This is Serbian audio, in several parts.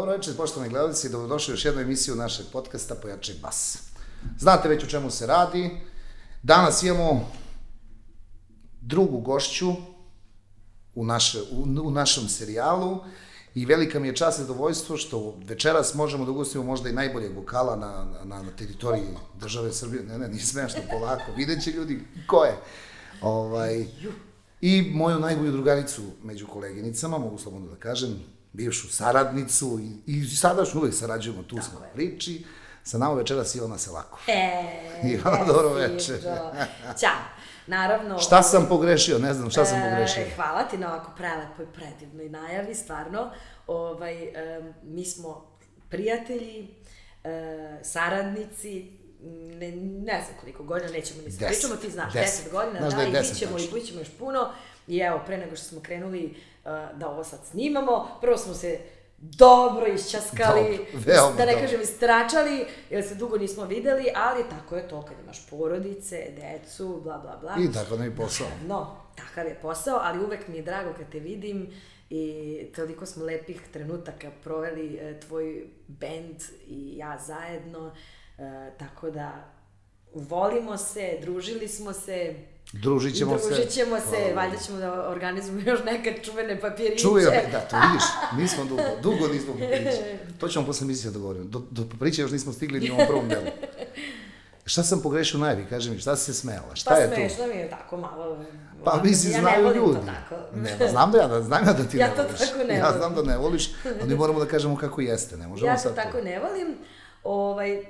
Dobro večer, poštovani gledalci, dobrodošli u još jednu emisiju našeg podcasta Pojačaj bas. Znate već o čemu se radi. Danas imamo drugu gošću u, naše, u, u našem serijalu i velika mi je čast i zadovoljstvo što večeras možemo da ugostimo možda i najboljeg vokala na, na, na teritoriji države Srbije. Ne, ne, nije smešno, polako. Vidjet će ljudi ko je. Ovaj, I moju najbolju drugaricu među koleginicama, mogu slobodno da kažem, bivšu saradnicu i, i sadašnju uvek sarađujemo, tu smo na priči. Sa nama večeras Ivana Selakov. E, Ivana, dobro večer. Ćao. Naravno... Šta sam pogrešio, ne znam šta sam e, pogrešio. Hvala ti na ovako prelepoj, predivnoj najavi, stvarno. Ovaj, e, mi smo prijatelji, e, saradnici, ne, ne znam koliko godina, nećemo ni se pričamo, ti znaš, Deset. 10 godina, Znaš da, da i bit ćemo, i bit ćemo još puno. I evo, pre nego što smo krenuli da ovo sad snimamo, prvo smo se dobro išćaskali, Dobro, da ne dobro. kažem istračali, jer se dugo nismo videli, ali tako je to kad imaš porodice, decu, bla bla bla. I tako nam je posao. No, takav je posao, ali uvek mi je drago kad te vidim i toliko smo lepih trenutaka proveli e, tvoj band i ja zajedno, e, tako da volimo se, družili smo se, Družit ćemo se. družit ćemo se, Hvala. valjda ćemo da organizujemo još nekad čuvene papiriće. Čuvaj, da, to vidiš, nismo dugo, dugo nismo popriče. To ćemo posle emisije da govorimo. Do, do priče još nismo stigli ni u ovom prvom delu. Šta sam pogrešio u najavi, kaži mi, šta si se smejala, šta Pa je tu? smešno mi je tako malo. Pa mislim, ja znaju ne volim ljudi. to tako. Ne, pa znam da ja, da, znam ja da ti Ja ne to voliš. tako ne Ja volim. znam da ne voliš, ali moramo da kažemo kako jeste, ne možemo Ja to sad tako to. ne volim. Ovaj,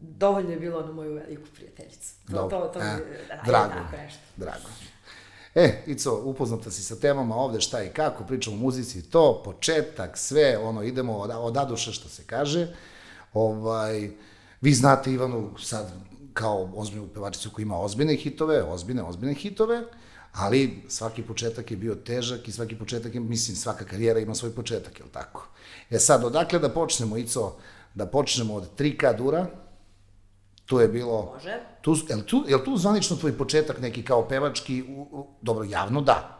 dovoljno je bilo na moju veliku prijateljicu. To, Dobro, to, to, e, mi- ajde, drago, tako nešto. drago. E, Ico, upoznata si sa temama ovde šta i kako, pričamo o muzici, to, početak, sve, ono, idemo od, od aduša što se kaže. Ovaj, vi znate Ivanu sad kao ozbiljnu pevačicu koja ima ozbiljne hitove, ozbiljne, ozbiljne hitove, ali svaki početak je bio težak i svaki početak je, mislim, svaka karijera ima svoj početak, je li tako? E sad, odakle da počnemo, Ico, da počnemo od 3K dura, tu je bilo... Može. Tu, jel, tu, jel tu zvanično tvoj početak neki kao pevački, u, u, dobro, javno da.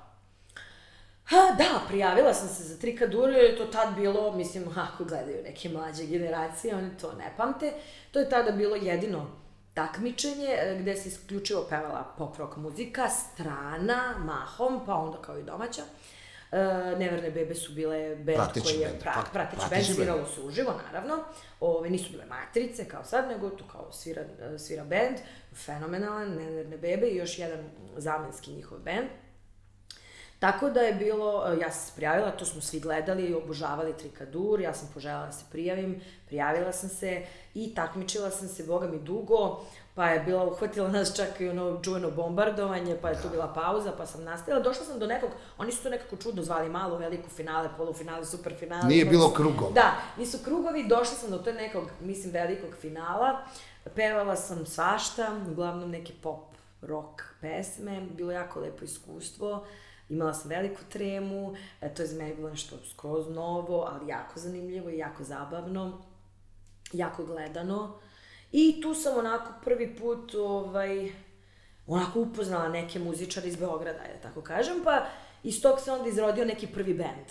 Ha, da, prijavila sam se za tri kadure, jer je to tad bilo, mislim, ako gledaju neke mlađe generacije, oni to ne pamte. To je tada bilo jedino takmičenje e, gde se isključivo pevala pop rock muzika, strana, mahom, pa onda kao i domaća. E, Neverne bebe su bile band Prateći koji je bend, pra, pa- prateći band, prateći bend. sviralo se uživo, naravno. Ove, nisu bile matrice kao sad, nego to kao svira, svira band, fenomenalan, Neverne bebe i još jedan zamenski njihov band. Tako da je bilo, e, ja sam se prijavila, to smo svi gledali i obožavali Trikadur, ja sam poželjela da se prijavim, prijavila sam se i takmičila sam se, boga mi, dugo, pa je bila, uhvatila nas čak i ono čuveno bombardovanje, pa je tu bila pauza, pa sam nastavila. Došla sam do nekog, oni su to nekako čudno zvali, malo, veliko finale, polufinale, superfinale. Nije bilo krugova. Da, nisu krugovi, došla sam do tog nekog, mislim, velikog finala, pevala sam svašta, uglavnom neke pop, rock pesme, bilo jako lepo iskustvo, imala sam veliku tremu, to je za mene bilo nešto skroz novo, ali jako zanimljivo i jako zabavno, jako gledano. I tu sam onako prvi put, ovaj, onako upoznala neke muzičare iz Beograda, da tako kažem, pa iz tog se onda izrodio neki prvi band.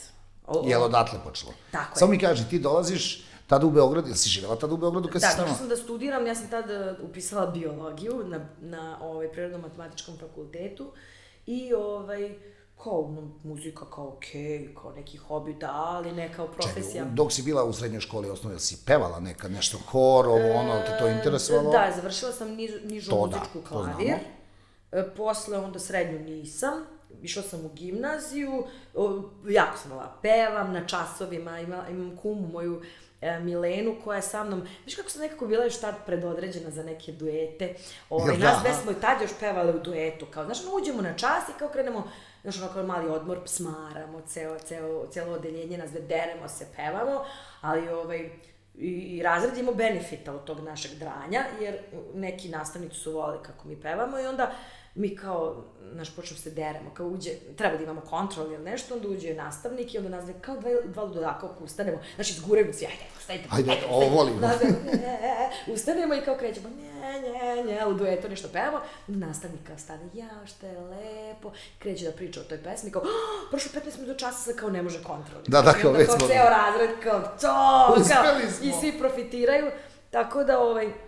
O, Jel odatle počelo? Tako je. Samo mi kaži, ti dolaziš tada u Beograd, jel si živjela tada u Beogradu kad Da, si snimala? sam da studiram, ja sam tada upisala biologiju na, na ovaj, prirodno-matematičkom fakultetu i ovaj, kao muzika kao okej, kao neki hobi da, ali ne kao profesija. Čekaj, dok si bila u srednjoj školi osnovne, jel si pevala nekad nešto hor, ovo, ono, te to interesovalo? Da, završila sam nižu, nižu To da, muzičku to klavir. E, posle onda srednju nisam. Išla sam u gimnaziju, o, jako sam volala pevam na časovima, ima, imam kumu moju e, Milenu koja je sa mnom, viš kako sam nekako bila još tad predodređena za neke duete, ovaj, Jel da, nas dve smo i tad još pevale u duetu, kao, znaš, uđemo na čas i kao krenemo, znaš, ono kao mali odmor, smaramo, ceo, ceo, celo odeljenje, nas deremo se, pevamo, ali ovaj, i, i razred imao benefita od tog našeg dranja, jer neki nastavnici su voleli kako mi pevamo i onda mi kao, naš, počnemo se deremo, kao uđe, treba da imamo kontrol ili nešto, onda uđe nastavnik i onda nas kao dva, dva ludaka oko ustanemo, znači izguraju svi, ajde, ustajte, Ajde, ajde, ovo volimo. Da, ustanemo i kao krećemo, nje, nje, nje, u duetu nešto pevamo, nastavnik kao stane, ja, što je lepo, kreće da priča o toj pesmi, kao, oh, prošlo 15 minuta časa, sad kao ne može kontrol. Da, da, kao već kao smo- ceo razred, kao, to, kao, i svi profitiraju, tako da, ovaj,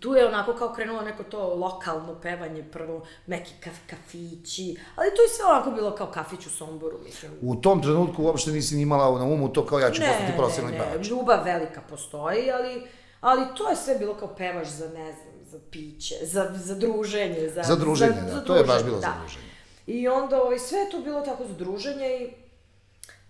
tu je onako kao krenulo neko to lokalno pevanje, prvo neki kaf, kafići, ali to je sve onako bilo kao kafić u Somboru, mislim. U tom trenutku uopšte nisi ni imala na umu to kao ja ću postati profesionalni ne, ne, pevač. ljubav velika postoji, ali, ali to je sve bilo kao pevaš za, ne znam, za piće, za, za druženje. Za, Za druženje, da, to je baš bilo za da. druženje. I onda ovaj, sve je to bilo tako za druženje i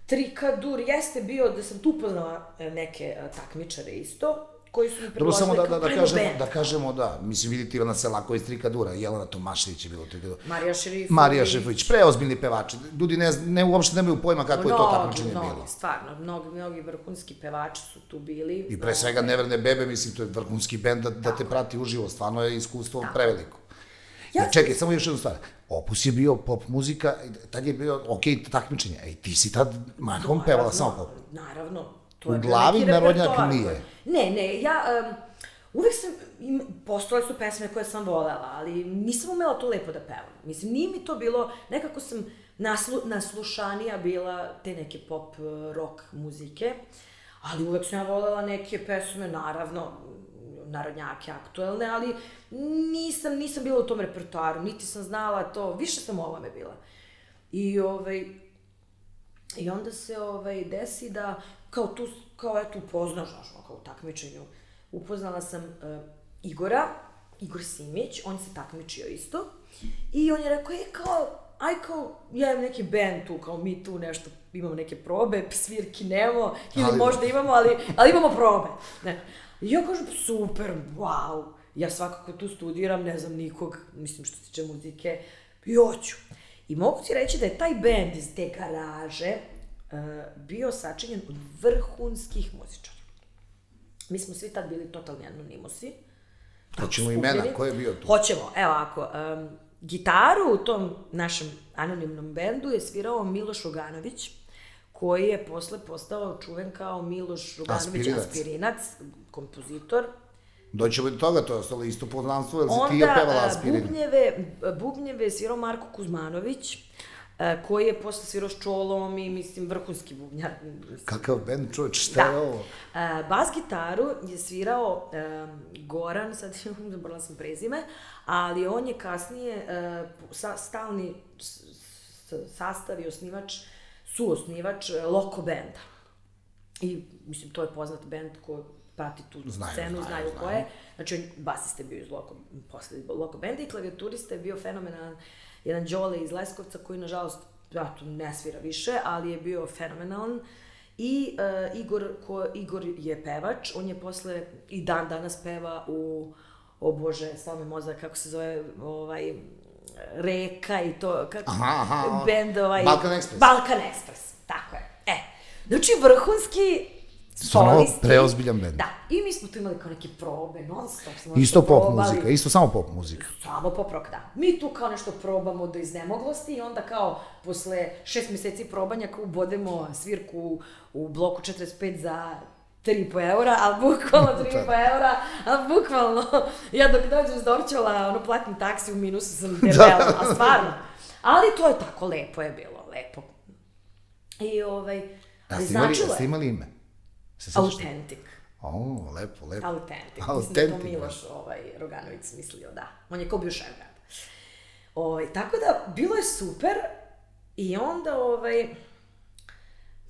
Trikadur jeste bio da sam tu upoznala e, neke e, takmičare isto, koji su mi Dobro, predložili samo da, da, da, kažemo, band. da kažemo da, mislim, vidite Ivana Selako iz Trikadura, Jelena Tomašević je bilo Trikadura. Marija Šerifović. Marija Šefović, preozbiljni pevači. Ljudi ne, ne uopšte nemaju pojma kako je to Mnogi, takmičenje mnogi, bilo. Stvarno, mnogi, mnogi vrhunski pevači su tu bili. I pre svega Neverne bebe, mislim, to je vrhunski bend da, da te prati uživo, stvarno je iskustvo preveliko. Ja Ja, čekaj, samo još jednu stvar. Opus je bio pop muzika, tad je bio, ok, takmičenje, ej, ti si tad mahom pevala samo pop. Naravno. To U je bio glavi narodnjak nije. Ne, ne, ja... Um, uvek sam, im, postojale su pesme koje sam volela, ali nisam umela to lepo da pevam. Mislim, nije mi to bilo, nekako sam naslu, naslušanija bila te neke pop, eh, rock muzike, ali uvek sam ja volela neke pesme, naravno, narodnjake aktuelne, ali nisam, nisam bila u tom repertoaru, niti sam znala to, više sam ovome bila. I ovaj, I onda se ovaj, desi da, kao tu, kao eto, upoznaš, znaš, kao u takmičenju, upoznala sam uh, Igora, Igor Simić, on se takmičio isto, i on je rekao, e, kao, aj kao, ja imam neki band tu, kao mi tu nešto, imamo neke probe, svirki nemo, ili Ali- možda imamo, ali, ali imamo probe. Ne. I ja kažem, super, wow, ja svakako tu studiram, ne znam nikog, mislim što se tiče muzike, i hoću. I mogu ti reći da je taj bend iz te garaže bio sačinjen od vrhunskih muzičara. Mi smo svi tad bili totalni anonimusi. tako Hoćemo imena, ko je bio tu? Hoćemo, evo ako. Um, gitaru u tom našem anonimnom bendu je svirao Miloš Roganović, koji je posle postao čuven kao Miloš Roganović Aspirinac. Aspirinac, kompozitor. Doćemo do toga, to je ostalo isto poznanstvo, jer si Onda ti je pevala a, aspirin. bubnjeve, bubnjeve je svirao Marko Kuzmanović, koji je posle svirao s Čolom i mislim vrhunski bubnjar. Kakav bend, čovječ, šta je Da. ovo? A, bas gitaru je svirao um, Goran, sad zaboravila sam prezime, ali on je kasnije uh, sa, stalni sastav i osnivač, suosnivač uh, Loko benda. I, mislim, to je poznat bend ko prati tu Znaju, scenu, znaju, znaju, ko je. Znači, on basista je bio iz Loko, posle Loko benda i klavijaturista je bio fenomenalan jedan Đole iz Leskovca koji, nažalost, ja, tu ne svira više, ali je bio fenomenalan. I uh, Igor, ko, Igor je pevač, on je posle i dan danas peva u, o bože, mi mozak, kako se zove, ovaj, Reka i to, kako, Aha, aha, bend, ovaj, Balkan Express. Balkan Express, tako je. E, znači vrhunski Stvarno preozbiljan bend. Da, i mi smo tu imali kao neke probe, non stop smo Isto pop probali. muzika, isto samo pop muzika. Samo pop rock, da. Mi tu kao nešto probamo do iznemoglosti i onda kao posle šest meseci probanja kao ubodemo svirku u bloku 45 za 3,5 eura, ali bukvalno 3,5 eura, ali bukvalno, ja dok dođem s Dorčola, ono, platim taksi u minusu sam debela, a stvarno. Ali to je tako, lepo je bilo, lepo. I ovaj, A ali ste imali, ste imali ime? Se autentik. O, lepo, lepo. Autentik. Mislim da Autentik, to Miloš ovaj, Roganović smislio, da. On je kao bio šef benda. Ovaj, tako da, bilo je super i onda, ovaj,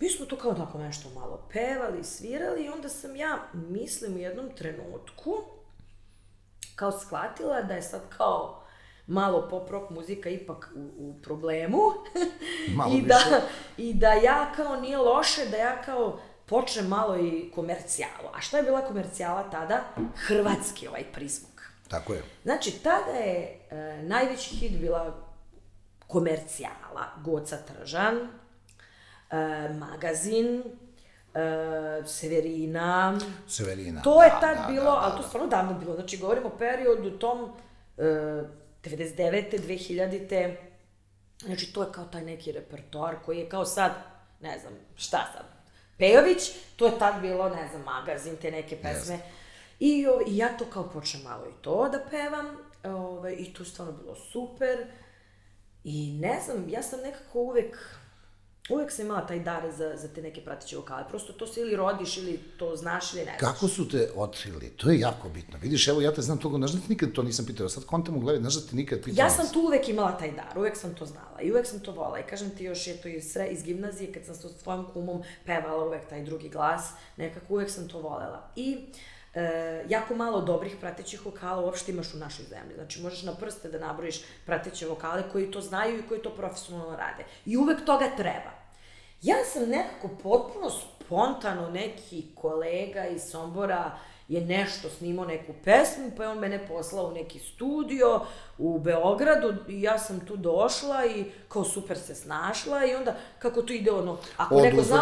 mi smo tu kao tako nešto malo pevali, svirali i onda sam ja, mislim, u jednom trenutku kao shvatila da je sad kao malo pop rock muzika ipak u, u problemu Malo i, da, više. i da ja kao nije loše da ja kao počnem malo i komercijalu. A šta je bila komercijala tada? Hrvatski ovaj prizvuk. Tako je. Znači, tada je e, najveći hit bila komercijala, Goca Tržan, e, magazin, e, Severina, Severina. to je da, tad da, bilo, da, ali da, to stvarno davno bilo, znači govorimo o periodu tom e, 99. 2000. Znači, to je kao taj neki repertoar koji je kao sad, ne znam, šta sad, Pejović, to je tad bilo, ne znam, magazin, te neke pesme. Yes. I, o, I ja to kao počnem malo i to da pevam, ove, i to stvarno bilo super. I ne znam, ja sam nekako uvek, uvek sam imala taj dar za, za te neke prateće vokale. Prosto to se ili rodiš ili to znaš ili ne znaš. Kako su te otkrili? To je jako bitno. Vidiš, evo ja te znam toga, znaš da ti nikad to nisam pitao, sad kontem u glavi, znaš da ti nikad pitao. Ja sam tu uvek imala taj dar, uvek sam to znala i uvek sam to volala. I kažem ti još, je to iz, sre, iz gimnazije, kad sam s tvojom kumom pevala uvek taj drugi glas, nekako uvek sam to volela. I e, jako malo dobrih pratećih vokala uopšte imaš u našoj zemlji. Znači, možeš na prste da nabrojiš prateće vokale koji to znaju i koji to profesionalno rade. I uvek toga treba. Ja sam nekako potpuno spontano neki kolega iz Sombora je nešto snimao neku pesmu, pa je on mene poslao u neki studio u Beogradu i ja sam tu došla i kao super se snašla i onda kako to ide ono, ako Od neko zna,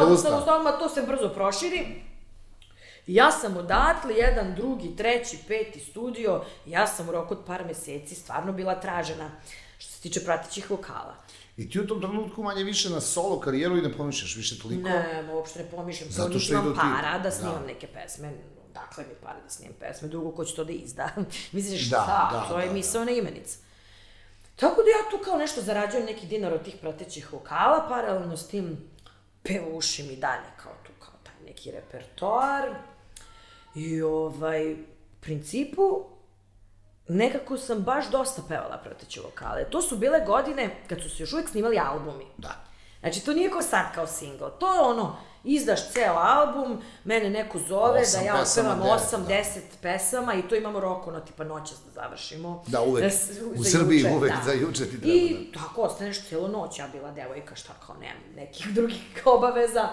da to se brzo proširi, ja sam odatle, jedan, drugi, treći, peti studio, ja sam u roku od par meseci stvarno bila tražena što se tiče pratećih vokala. I ti u tom trenutku manje više na solo karijeru i ne pomišljaš više toliko? Ne, uopšte ne pomišljam. Zato što imam para da snimam da. neke pesme. Dakle mi para da snimam pesme, drugo ko će to da izda. Misliš, da, šta, da, to da, je da, misao da. imenica. Tako da ja tu kao nešto zarađujem neki dinar od tih pratećih vokala, paralelno s tim pevušim i dalje kao tu, kao taj neki repertoar. I ovaj, u principu, nekako sam baš dosta pevala prateće vokale. To su bile godine kad su se još uvijek snimali albumi. Da. Znači, to nije kao sad kao single. To je ono, izdaš ceo album, mene neko zove da ja otpevam 8, 10 da. pesama i to imamo rok, ono, tipa noćas da završimo. Da, uvek. Da, u Srbiji juče, uvek da. za juče ti treba. I da. tako, ostaneš celo noć, ja bila devojka, šta kao, nemam nekih drugih obaveza.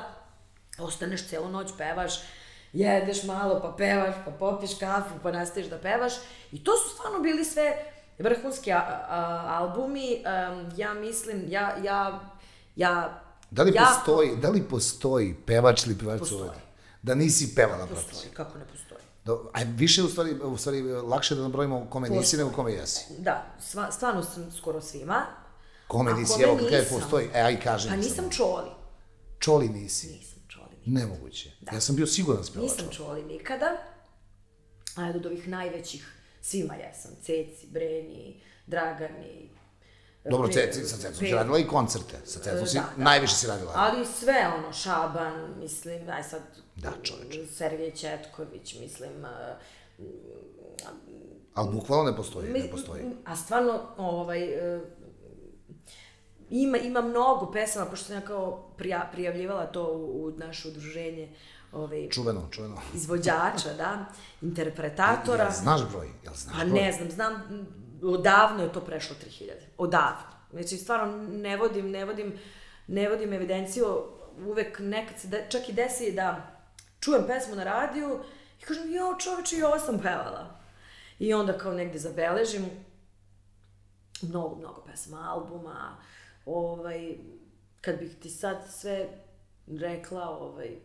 Ostaneš celu noć, pevaš, jedeš malo, pa pevaš, pa popiš kafu, pa nastaviš da pevaš. I to su stvarno bili sve vrhunski a, a, albumi. Um, ja mislim, ja, ja, ja Da li ja, postoji, da li postoji pevač ili pevač postoji. Da nisi pevala postoji, Postoji, kako ne postoji. Da, a više u stvari, u stvari lakše da nabrojimo kome postoji. nisi nego kome jesi. Da, sva, stvarno sam skoro svima. Kome nisi, evo kada postoji, e aj kažem. Pa nisam čoli. Čoli nisi. Nisam. Nemoguće. Da. Ja sam bio siguran da spevača. Nisam čuli nikada. A od ovih najvećih svima jesam. Ceci, Breni, Dragani, Dobro, Ceci, sa Cecom si radila i koncerte. Sa Cecom si, da, da, najviše si radila. Ali sve, ono, Šaban, mislim, aj sad... Da, čoveče. Sergej Četković, mislim... Uh, Ali bukvalno ne postoji, ne postoji. A stvarno, ovaj, uh, Ima, ima mnogo pesama, pošto sam ja kao prija, prijavljivala to u, u naše udruženje ovaj, čuveno, čuveno. izvođača, da, interpretatora. Jel, jel znaš broj? Jel znaš pa broj? ne znam, znam, odavno je to prešlo 3000. Odavno. Znači, stvarno ne vodim, ne vodim, ne vodim evidenciju, uvek nekad se, de, čak i desi da čujem pesmu na radiju i kažem, jo, čoveče, i ovo sam pevala. I onda kao negde zabeležim mnogo, mnogo pesma, albuma, ovaj, kad bih ti sad sve rekla, ovaj,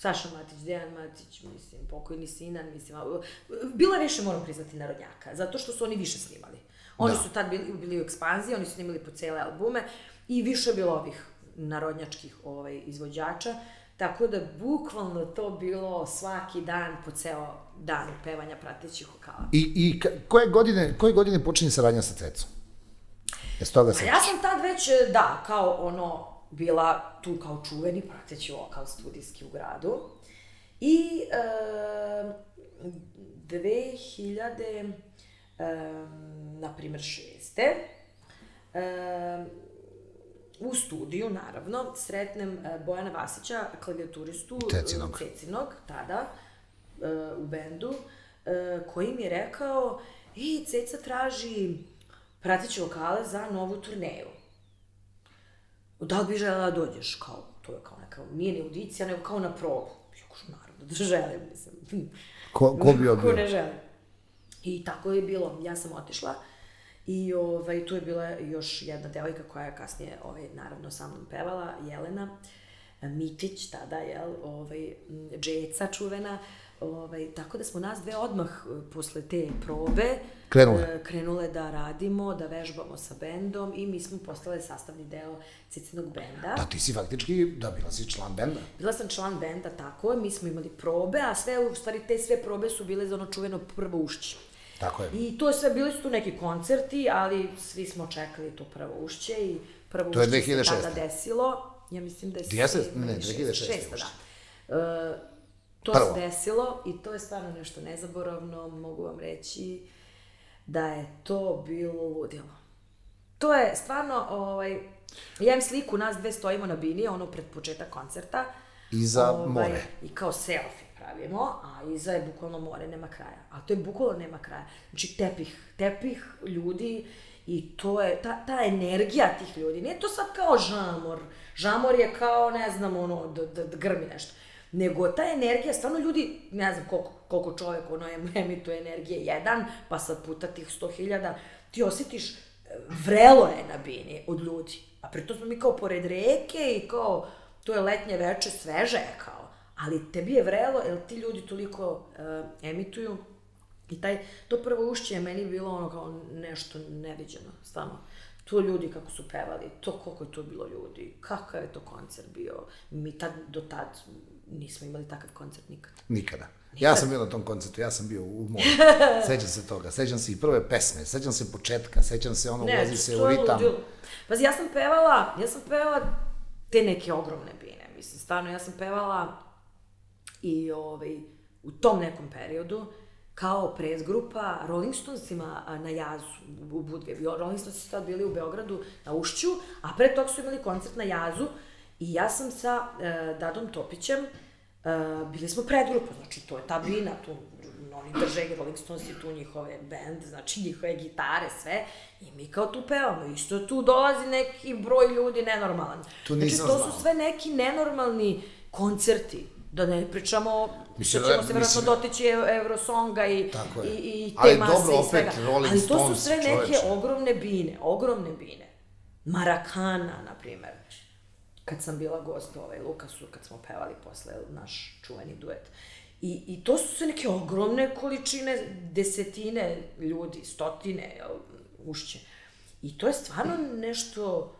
Saša Matić, Dejan Matić, mislim, pokojni Sinan, mislim, bila više, moram priznati, narodnjaka, zato što su oni više snimali. Oni da. su tad bili, bili u ekspanziji, oni su snimali po cele albume i više bilo ovih narodnjačkih ovaj, izvođača, tako da bukvalno to bilo svaki dan po ceo dan pevanja pratećih vokala. I, i koje godine, koje godine počinje saradnja sa Cecom? Jesi toga sećaš? Ja sam tad već, da, kao ono, bila tu kao čuveni prateći lokal studijski u gradu. I e, 2000, e, na primjer, šeste, e, u studiju, naravno, sretnem e, Bojana Vasića, klavijaturistu Cecinog, Cecinog tada, e, u bendu, e, koji mi je rekao, ej, Ceca traži prateći lokale za novu turneju. Da li bi želela da dođeš? Kao, to je kao neka, nije ni audicija, nego kao na probu. Ja kažem, naravno, da želim, mislim. Ko, ko bi odbio? Ko ne želi. I tako je bilo. Ja sam otišla i ovaj, tu je bila još jedna devojka koja je kasnije, ovaj, naravno, sa mnom pevala, Jelena Mitić, tada, jel, ovaj, džeca čuvena, Ovaj, tako da smo nas dve odmah e, posle te probe Krenule. e, krenule da radimo, da vežbamo sa bendom i mi smo postale sastavni deo Cicinog benda. Da, ti si faktički, da, bila si član benda. Bila sam član benda, tako je, mi smo imali probe, a sve, u stvari, te sve probe su bile za ono čuveno prvo ušće. Tako je. I to je sve, bili su tu neki koncerti, ali svi smo čekali to prvo ušće i prvo To je ušće se 2006. tada desilo. Ja mislim da je... Jeste? sedma Ne, ili 2006. šesta, ušće. da. E, to Prvo. se desilo i to je stvarno nešto nezaboravno, mogu vam reći da je to bilo ludilo. To je stvarno, ovaj, ja imam sliku, nas dve stojimo na bini, ono pred početak koncerta. Iza Ovaj, more. I kao selfie pravimo, a iza je bukvalno more, nema kraja. A to je bukvalno nema kraja. Znači tepih, tepih ljudi i to je, ta, ta energija tih ljudi, nije to sad kao žamor. Žamor je kao, ne znam, ono, da, da, da grmi nešto. Nego ta energija, stvarno ljudi, ne znam koliko, koliko čovek ono em- emituje energije, jedan, pa sad puta tih sto hiljada, ti osjetiš, e, vrelo je na bini od ljudi. A pritom smo mi kao pored reke i kao, to je letnje veče, sveže je kao. Ali tebi je vrelo, jer ti ljudi toliko uh, emituju. I taj, to prvo ušće je meni bilo ono kao nešto neviđeno, stvarno. To ljudi kako su pevali, to koliko je to bilo ljudi, kakav je to koncert bio. Mi tad, do tad nismo imali takav koncert nikad. Nikada. Ja sam bio na tom koncertu, ja sam bio u moru. Sećam se toga, sećam se i prve pesme, sećam se početka, sećam se ono, ulazi se u ritam. ludilo. Pazi, ja sam pevala, ja sam pevala te neke ogromne bine, mislim, stvarno, ja sam pevala i ovaj, u tom nekom periodu, kao prezgrupa Rolling Stonesima na Jazu u Budvi. Rolling Stonesi su tad bili u Beogradu na Ušću, a pre toga su imali koncert na Jazu i ja sam sa e, Dadom Topićem, e, bili smo predgrupa, znači to je ta bina, tu oni drže Rolling Stonesi tu njihove band, znači njihove gitare, sve, i mi kao tu pevamo, isto tu dolazi neki broj ljudi nenormalan. Tu znači to su sve neki nenormalni koncerti, da ne pričamo, Mislim mislim, da- ćemo se vjerojatno dotići Eurosonga i, i, i te Ali mase dobro, i opet, svega. Rolling Ali to su sve neke čoveče. ogromne bine, ogromne bine. Marakana, na primer. Kad sam bila gost ovaj, Lukasu, kad smo pevali posle naš čuveni duet. I, I to su sve neke ogromne količine, desetine ljudi, stotine, ušće. I to je stvarno nešto,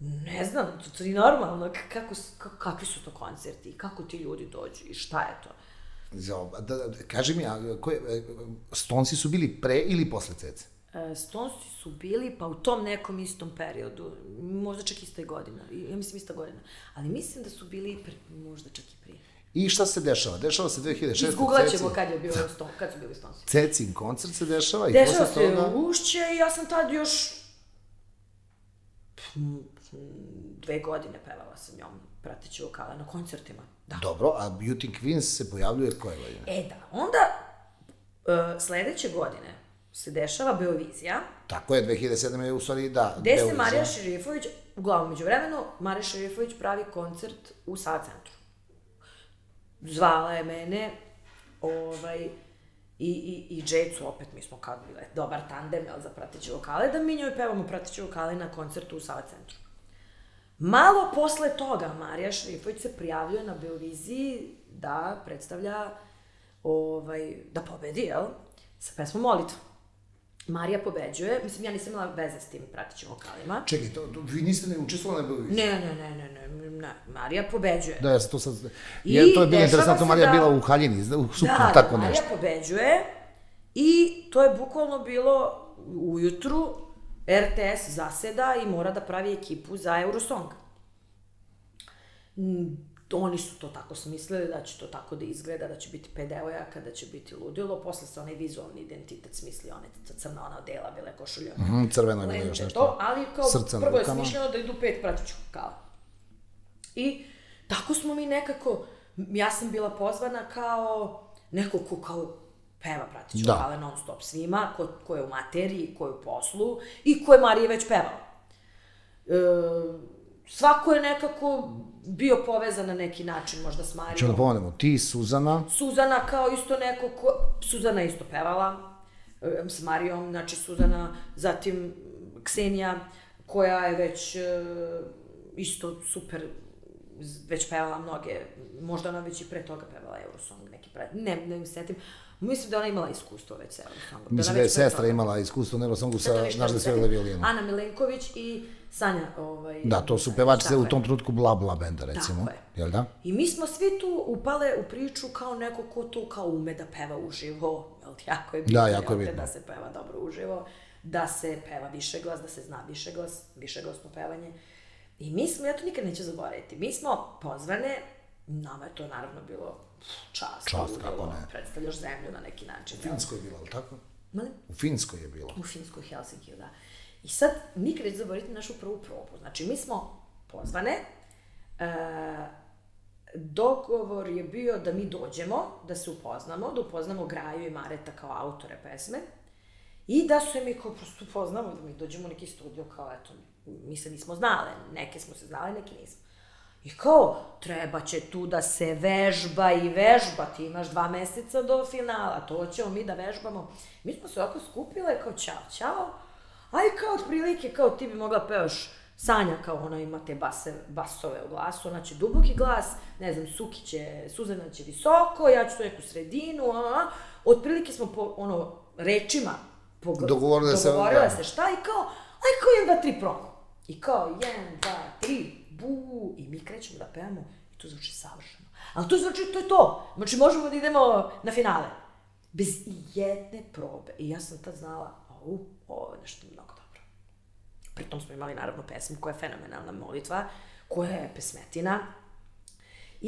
ne znam, to, to je normalno, kako, kakvi su to koncerti, i kako ti ljudi dođu i šta je to. Za, da, da, kaži mi, a, koje, e, Stonsi su bili pre ili posle Cece? E, Stonesi su bili pa u tom nekom istom periodu, možda čak iste godine, ja mislim ista godina, ali mislim da su bili pre, možda čak i prije. I šta se dešava? Dešava se 2006. Izgooglat ćemo kad je bio Ston, kad su bili Stonesi. Cecin koncert se dešava i Dešava posle se toga... u ušće i ja sam tad još dve godine pevala sa njom, prateći vokale na koncertima. Da. Dobro, a Beauty Queens se pojavljuje koje godine? E da, onda uh, sledeće godine se dešava Beovizija, Tako je, 2007. je u stvari, da. Gde se. Marija Šerifović, uglavnom među vremenu, Marija Šerifović pravi koncert u Sava centru. Zvala je mene, ovaj, i, i, i Džecu, opet mi smo kad bile dobar tandem, jel, za prateće vokale, da mi njoj pevamo prateće vokale na koncertu u Sava centru. Malo posle toga Marija Šerifović se prijavljuje na Beoviziji da predstavlja, ovaj, da pobedi, jel, sa pesmom Molitva. Marija pobeđuje, mislim, ja nisam imala veze s tim pratećim vokalima. Čekaj, to, to, vi niste ne učestvovali na Beoviziji? Ne, ne, ne, ne, ne, ne, Marija pobeđuje. Da, ja to sad... Je, to je bilo interesantno, Marija da- bila u haljini, u suknu, da, tako da, Marija nešto. pobeđuje i to je bukvalno bilo ujutru, RTS zaseda i mora da pravi ekipu za Eurosong. Mm, Oni su to tako smislili, da će to tako da izgleda, da će biti pet devojaka, da će biti ludilo. Posle se onaj vizualni identitet smisli, one crna ona dela, bele košulje. Mhm, crveno je bilo još nešto. To, ali kao Srca na prvo je rukama. smišljeno da idu pet pratećih vokala. I tako smo mi nekako, ja sam bila pozvana kao neko ko kao peva prateće Da. vokale non stop svima, ko, ko je u materiji, ko je u poslu i ko je Marija već pevala. E, svako je nekako bio povezan na neki način, možda s Marijom. Ćemo da pomenemo, ti, Suzana, Suzana kao isto neko ko... Suzana isto pevala e, s Marijom, znači Suzana, zatim Ksenija, koja je već e, isto super već pevala mnoge, možda ona već i pre toga pevala Eurosong, neki pre, ne, ne mi se setim. Mislim da ona imala iskustvo već sa Eurosongom. Mislim ona da je sestra toga- imala iskustvo u Neurosongu Sad to sa, znaš ne da svirala violinu. Ana Milenković i Sanja, ovaj... Da, to su pevačice u tom trenutku bla bla benda, recimo. Tako je. Jel da? I mi smo svi tu upale u priču kao neko ko tu kao ume da peva uživo, jel ti, jako je bitno, Da, jako je bitno. da se peva dobro uživo, da se peva više glas, da se zna više glas, više glasno pevanje. I mi smo, ja to nikad neću zaboraviti, mi smo pozvane, nama je to naravno bilo čast, Čast, kako ne. predstavljaš zemlju na neki način. U? Finskoj je bilo, jel tako? Molim? U Finskoj je bilo. U Finskoj, Helsinkiju, da. I sad, nikad neću zaboraviti našu prvu probu. Znači, mi smo pozvane, e, dogovor je bio da mi dođemo, da se upoznamo, da upoznamo Graju i Mareta kao autore pesme i da se mi kao prosto upoznamo, da mi dođemo u neki studio kao, eto, mi se nismo znale, neke smo se znale, neke nismo. I kao, treba će tu da se vežba i vežba, ti imaš dva meseca do finala, to ćemo mi da vežbamo. Mi smo se ovako skupile, kao čao, čao, aj kao otprilike, kao ti bi mogla pevaš Sanja kao ona ima te base, basove u glasu, ona će duboki glas, ne znam, Suki će, Suzana će visoko, ja ću tu neku sredinu, a, a, otprilike smo po, ono, rečima pogl- Dogovorile se, dogovorile da. se šta i kao, aj kao jedan, dva, tri probu. I kao, jedan, dva, tri, bu, i mi krećemo da pevamo i to zvuči savršeno. Ali to znači, to je to. Znači, možemo da idemo na finale. Bez jedne probe. I ja sam tad znala, au, ovo je nešto mnogo dobro. Pritom smo imali naravno pesmu koja je fenomenalna molitva, koja je pesmetina.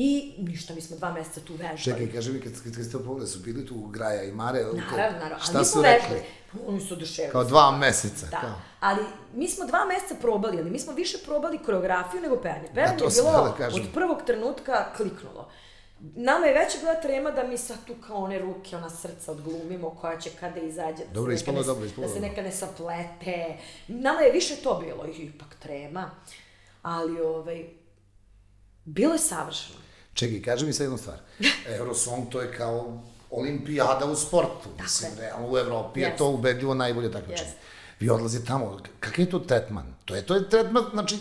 I ništa, mi smo dva meseca tu vežbali. Čekaj, kaži mi, kad, kad, kad ste pogledali, su bili tu Graja i Mare, Naravno, naravno. šta su rekli? vežbali. Oni su oduševili. Kao dva meseca. Da, Kao. ali mi smo dva meseca probali, ali mi smo više probali koreografiju nego pevanje. Pevanje to je bilo da od prvog trenutka kliknulo. Nama je veća bila trema da mi sad tu kao one ruke, ona srca odglumimo koja će kada izađe. Da Dobro, ispalo ne- dobro, ispalo Da se neka ne saplete. Nama je više to bilo, ipak trema. Ali, ovaj, bilo je savršeno. Čekaj, kaži mi sad jednu stvar. Eurosong to je kao olimpijada u sportu. Mislim, realno u Evropi je Jeste. to ubedljivo najbolje takmičenje. Jeste. Vi odlazite tamo, kakav je to tretman? To je, to je tretman, znači,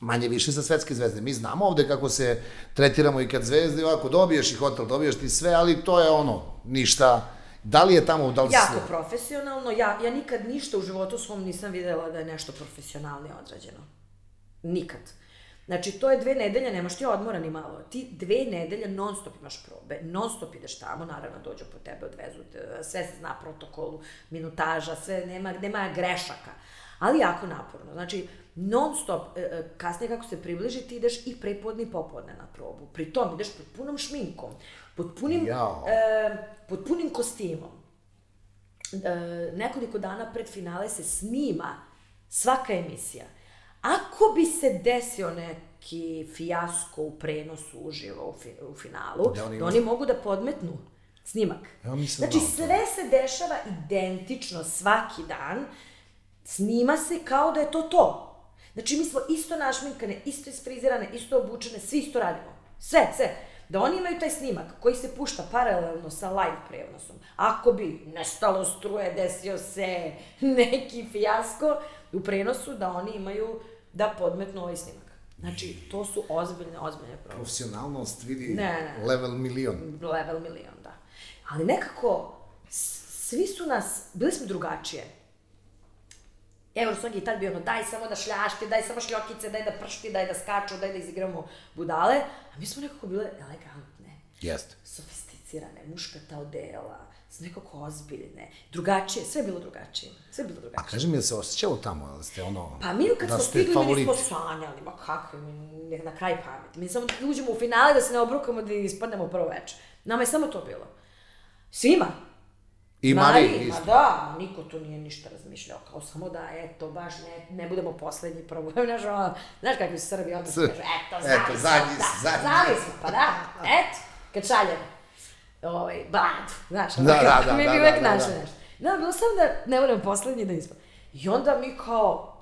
manje više za svetske zvezde. Mi znamo ovde kako se tretiramo i kad zvezde, ovako dobiješ i hotel, dobiješ ti sve, ali to je ono, ništa. Da li je tamo, da li Jako se... profesionalno. Ja, ja nikad ništa u životu svom nisam videla da je nešto profesionalnije odrađeno. Nikad. Znači, to je dve nedelje, nemaš ti odmora ni malo. Ti dve nedelje non stop imaš probe, non stop ideš tamo, naravno dođu po tebe, odvezu te, sve se zna protokolu, minutaža, sve, nema, nema grešaka. Ali jako naporno. Znači, non stop, e, e, kasnije kako se približi, ti ideš i prepodne i popodne na probu. Pri tom ideš pod punom šminkom, pod punim, Jao. e, pod punim kostimom e, nekoliko dana pred finale se snima svaka emisija. Ako bi se desio neki fijasko u prenosu uživo u, fi, u finalu, Da da oni da oni mogu da podmetnu snimak. Ja nisam znači, znao to. sve se dešava identično svaki dan, snima se kao da je to to. Znači, mi smo isto našminkane, isto isfrizirane, isto obučene, svi isto radimo. Sve, sve. Da oni imaju taj snimak koji se pušta paralelno sa live prenosom. Ako bi nestalo struje, desio se neki fijasko u prenosu, da oni imaju da podmetnu ovaj snimak. Znači, to su ozbiljne, ozbiljne probe. Profesionalnost vidi Ne, ne. level milion. Level milion, da. Ali nekako, svi su nas, bili smo drugačije. Eurosong je i tad bio ono, daj samo da šljašti, daj samo šljokice, daj da pršti, daj da skaču, daj da izigramo budale. A mi smo nekako bile elegantne, Jeste. sofisticirane, muškata odela, s nekako ozbiljne, drugačije, sve je bilo drugačije, sve je bilo A drugačije. kaži mi, jel se osjećalo tamo, jel ste ono... Pa mi kad da smo stigli, mi favorit? nismo sanjali, ma kako, mi na kraj pameti. Mi samo da uđemo u finale, da se ne obrukamo, da ispadnemo prvo večer. Nama je samo to bilo. Svima. I Mariji, Mariji, ma isto. da, niko tu nije ništa razmišljao, kao samo da, eto, baš ne, ne budemo poslednji prvo. Znaš, ono, znaš kakvi su Srbi, onda S- kažu, eto, znali eto, smo, zadnji da, su, zadnji. znali smo, pa da, eto, kad šaljemo, ovaj, blad, znaš, ono, Da, da, da, mi da, bi da, uvek da, našli da. nešto. Da, bilo samo da ne budemo poslednji da ispademo. I onda mi kao,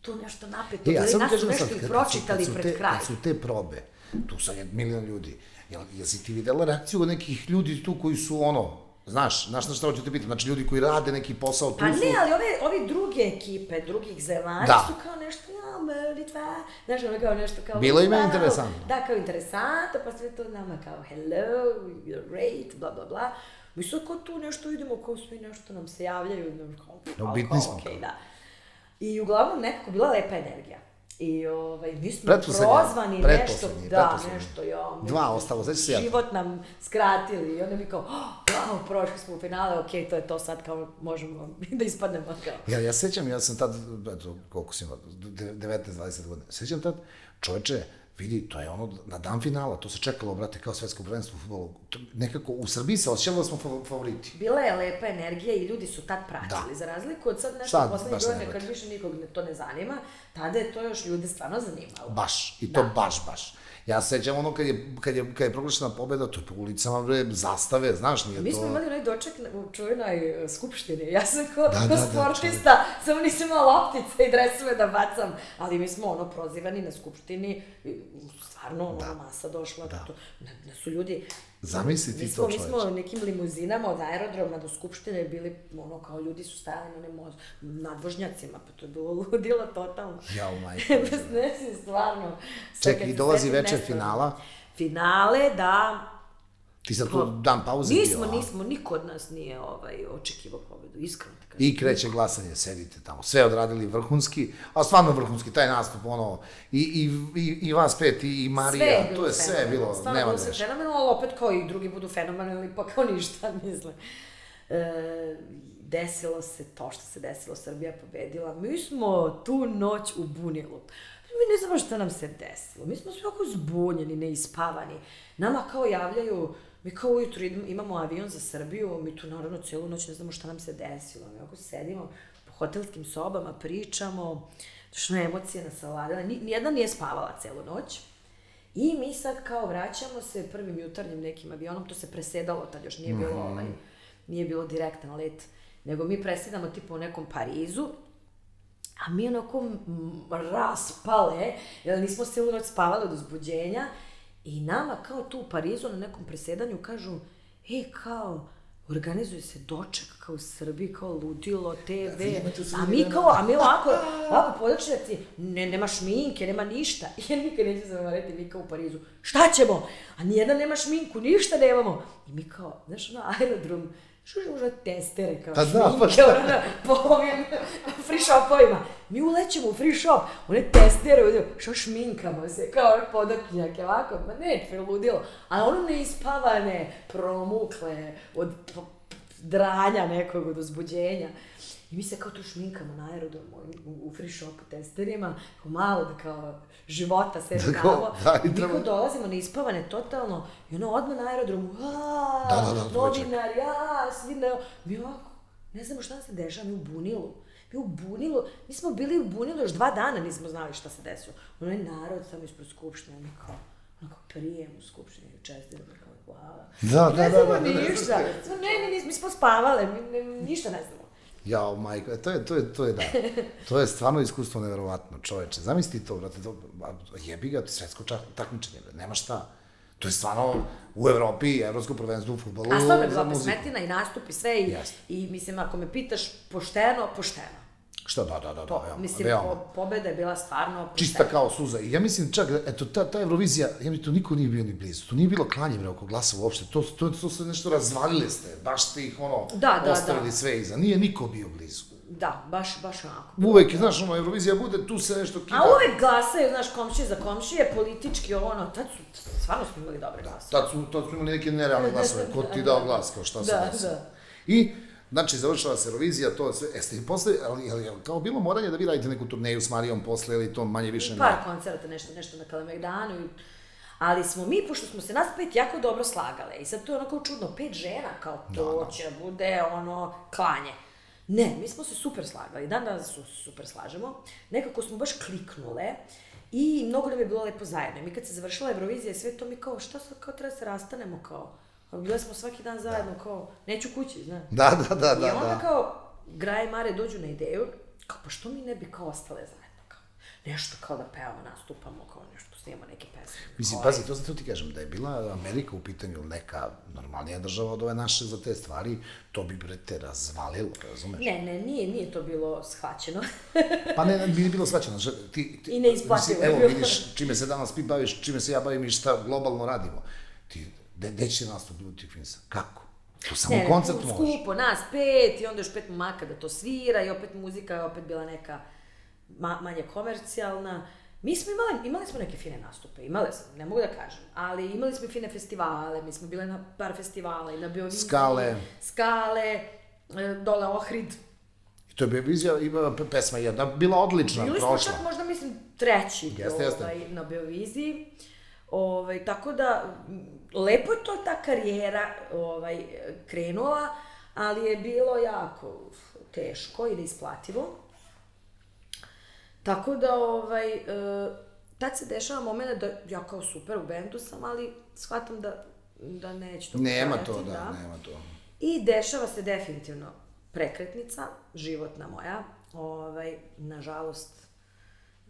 tu nešto napeto, E, ja samo nas su nešto sad, i kad, pročitali kad, su pred te, kraj. kad su te probe, tu sad je milion ljudi, jel, jel si ti videla reakciju nekih ljudi tu koji su ono, znaš, znaš na šta hoću te pitam, znači ljudi koji rade neki posao tu Pa su... ne, ali ove, ovi druge ekipe, drugih zemalja Da. su kao nešto, ja, molitva, Znaš, ono kao nešto kao... Bilo im je interesantno. Da, kao interesantno, pa sve to nama kao hello, you're great, bla, bla, bla. Mi sad kao tu nešto idemo, kao svi nešto nam se javljaju, znaš, kao, bitni kao, okej, kao. da. I uglavnom nekako bila lepa energija. I ovaj, mi smo prozvani nešto, da, nešto, ja. Dva ostalo, znači se ja. Život nam skratili i onda mi kao, oh, wow, prošli smo u finale, okej, to je to sad, kao možemo da ispadnemo kao. Ja, ja sećam, ja sam tad, eto, koliko si imao, 19-20 godina, sećam tad, čoveče, vidi, to je ono na dan finala, to se čekalo, brate, kao svetsko prvenstvo u futbolu. Nekako, u Srbiji se osjećalo da smo fa- favoriti. Bila je lepa energija i ljudi su tad pratili, Da. za razliku od sad nešto Sad ne godine kad više nikog to ne zanima, tada je to još ljude stvarno zanimalo. Baš, i to Da. baš, baš. Ja se sećam ono kad je, kad je, kad je proglašena pobeda, to je po ulicama, bre, zastave, znaš, nije Mi to... smo imali onaj doček u čuvenoj e, skupštini. Ja sam kao Da, da, da, da, sportista, samo nisam imala loptice i dresove da bacam. Ali mi smo ono prozivani na skupštini, stvarno ono, masa došla. Da. To, ne, ne su ljudi... Zamisli ti to, smo, Mi smo čoveče. u nekim limuzinama od aerodroma do skupštine bili, ono, kao ljudi su stajali na onim moz- nadvožnjacima, pa to je bilo ludilo totalno. Ja, u majku. Bez nesi, stvarno. Čekaj, i dolazi večer finala, Finale, da, ti sad tu dan pauze Nismo, bio, a? nismo, niko od nas nije ovaj, očekivao pobedu, iskreno. I kreće glasanje, sedite tamo, sve odradili vrhunski, a stvarno vrhunski, taj nastup, ono, i, i, i, i vas pet, i, i Marija, sve je to je sve bilo, Stvarno nema bilo sve greške. fenomenalno, ali opet kao i drugi budu fenomenalni, pa kao ništa, mislim. E, desilo se to što se desilo, Srbija pobedila. Mi smo tu noć u bunilu. Mi ne znamo šta nam se desilo. Mi smo svi oko zbunjeni, neispavani. Nama kao javljaju, mi kao ujutru imamo avion za Srbiju, mi tu naravno celu noć ne znamo šta nam se desilo. Mi ako sedimo po hotelskim sobama, pričamo, što emocije nas savladale. Ni, nijedna nije spavala celu noć. I mi sad kao vraćamo se prvim jutarnjim nekim avionom, to se presedalo, tad još nije bilo ovaj, nije bilo direktan let, nego mi presedamo tipa u nekom Parizu, a mi onako mm, raspale, jer nismo cijelu noć spavali od uzbuđenja, i nama kao tu u Parizu na nekom presedanju kažu, e kao, organizuje se doček kao u Srbiji, kao ludilo, TV, u a mi vremena. kao, a mi ovako, ovako podočnjaci, ne, nema šminke, nema ništa. I ja nikad neću zavarati, mi kao u Parizu, šta ćemo? A nijedna nema šminku, ništa nemamo. I mi kao, znaš, ono, aerodrom, što je možda testere kao Pa da, šminke, pa šta? ono, na- po ovim free shopovima. Mi ulećemo u free shop, one testere, ovdje, što šminkamo se, kao ove podatnjake, ovako, ma ne, to je ludilo. A ono neispavane, promukle, od dranja nekog, od uzbuđenja. I mi se kao tu šminkamo na aerodromu, u, u free shopu testerima, kao malo da kao života sebi Da, kao, da, i treba- kao dolazimo neispavane totalno i ono odmah na aerodromu, aaa, Da, da, da, novinar, ja, svi na... Mi ovako, ne znamo šta se dešava, mi u bunilu. Mi u bunilu, mi smo bili u bunilu još dva dana, nismo znali šta se desilo. Ono je narod samo ispred skupštine, mi kao, onako prijem u skupštini, čestite, mi kao, hvala. Da, da, ne da, znamo da, da, da, ništa. Samo, ne, ne, nismo, mi smo spavale, mi, ne, ništa ne znamo. Jao, majko, e, to je, to je, to je, da. To je stvarno iskustvo neverovatno, čoveče. Zamisli to, brate, to, jebi ga, svetsko čak, takmičenje, bre, nema šta. To je stvarno u Evropi, evropsko prvenstvo u futbolu. A stvarno je bila besmetina i nastup i sve i, i mislim, ako me pitaš pošteno, pošteno. Šta, da, da, da, To, da, veoma, mislim, po, pobeda je bila stvarno. Čista kao suza. I ja mislim čak, da, eto, ta, ta Eurovizija, ja mi tu niko nije bio ni blizu. Tu nije bilo klanje, bre, oko glasa uopšte. To, to, to se nešto razvalili ste. Baš ste ih, ono, Da, da, ostavili da. sve iza. Nije niko bio blizu. Da, baš, baš onako. Uvek, znaš, ono, Eurovizija bude, tu se nešto kida. A uvek glasaju, znaš, komšije za komšije, politički ono, tad su, stvarno smo imali dobre glasove. Tad su, tad su imali neke nerealne glasove, ko ti dao glas, kao šta se Da, da. I, znači, završava se Eurovizija, to sve, jeste i posle, ali, ali, ali kao bilo moranje da vi radite neku turneju s Marijom posle, ili to manje više Par koncerta, nešto, nešto na Kalemegdanu. i- Ali smo mi, pošto smo se nas pet jako dobro slagale, i sad to je onako čudno, pet žena, kao to Da, da. će da bude ono klanje. Ne, mi smo se super slagali, dan danas se super slažemo. Nekako smo baš kliknule i mnogo nam je bilo lepo zajedno. I mi kad se završila Eurovizija i sve to, mi kao, šta sad, kao treba da se rastanemo, kao. A bile smo svaki dan zajedno, kao, neću kući, znaš. Da, da, da, da, I onda da. kao, Graje i Mare dođu na ideju, kao, pa što mi ne bi kao ostale zajedno, kao. nešto kao da pevamo, nastupamo, kao nešto, snimamo neke pesme. Mislim, pazi, to zato ti kažem, da je bila Amerika u pitanju neka normalnija država od ove naše za te stvari, to bi, bre, te razvalilo, razumeš? Ne, ne, nije, nije to bilo shvaćeno. Pa ne, ne, bi bilo svaćano. že- Ti, ti, I neisplativo je Evo, bilo. vidiš, čime se danas ti baviš, čime se ja bavim i šta globalno radimo. Ti, de, gde će nastup Queensa? Kako? To samo ne, koncert može. skupo, nas pet i onda još pet momaka da to svira i opet muzika je opet bila neka ma, manje komercijalna. Mi smo imali, imali smo neke fine nastupe, imali smo, ne mogu da kažem, ali imali smo fine festivale, mi smo bile na par festivala i na Beoviziji. Skale. Skale, e, dole Ohrid. I to je Beovizija, ima pe- pesma jedna, bila odlična, Bili smo prošla. čak možda, mislim, treći Jeste, jeste. ovaj, na Beoviziji. Ovaj, tako da, lepo je to ta karijera ovaj, krenula, ali je bilo jako teško i neisplativo. Tako da, ovaj, e, tad se dešava moment da ja kao super u bendu sam, ali shvatam da, da neće to Nema to, da, nema to. I dešava se definitivno prekretnica, životna moja, ovaj, nažalost,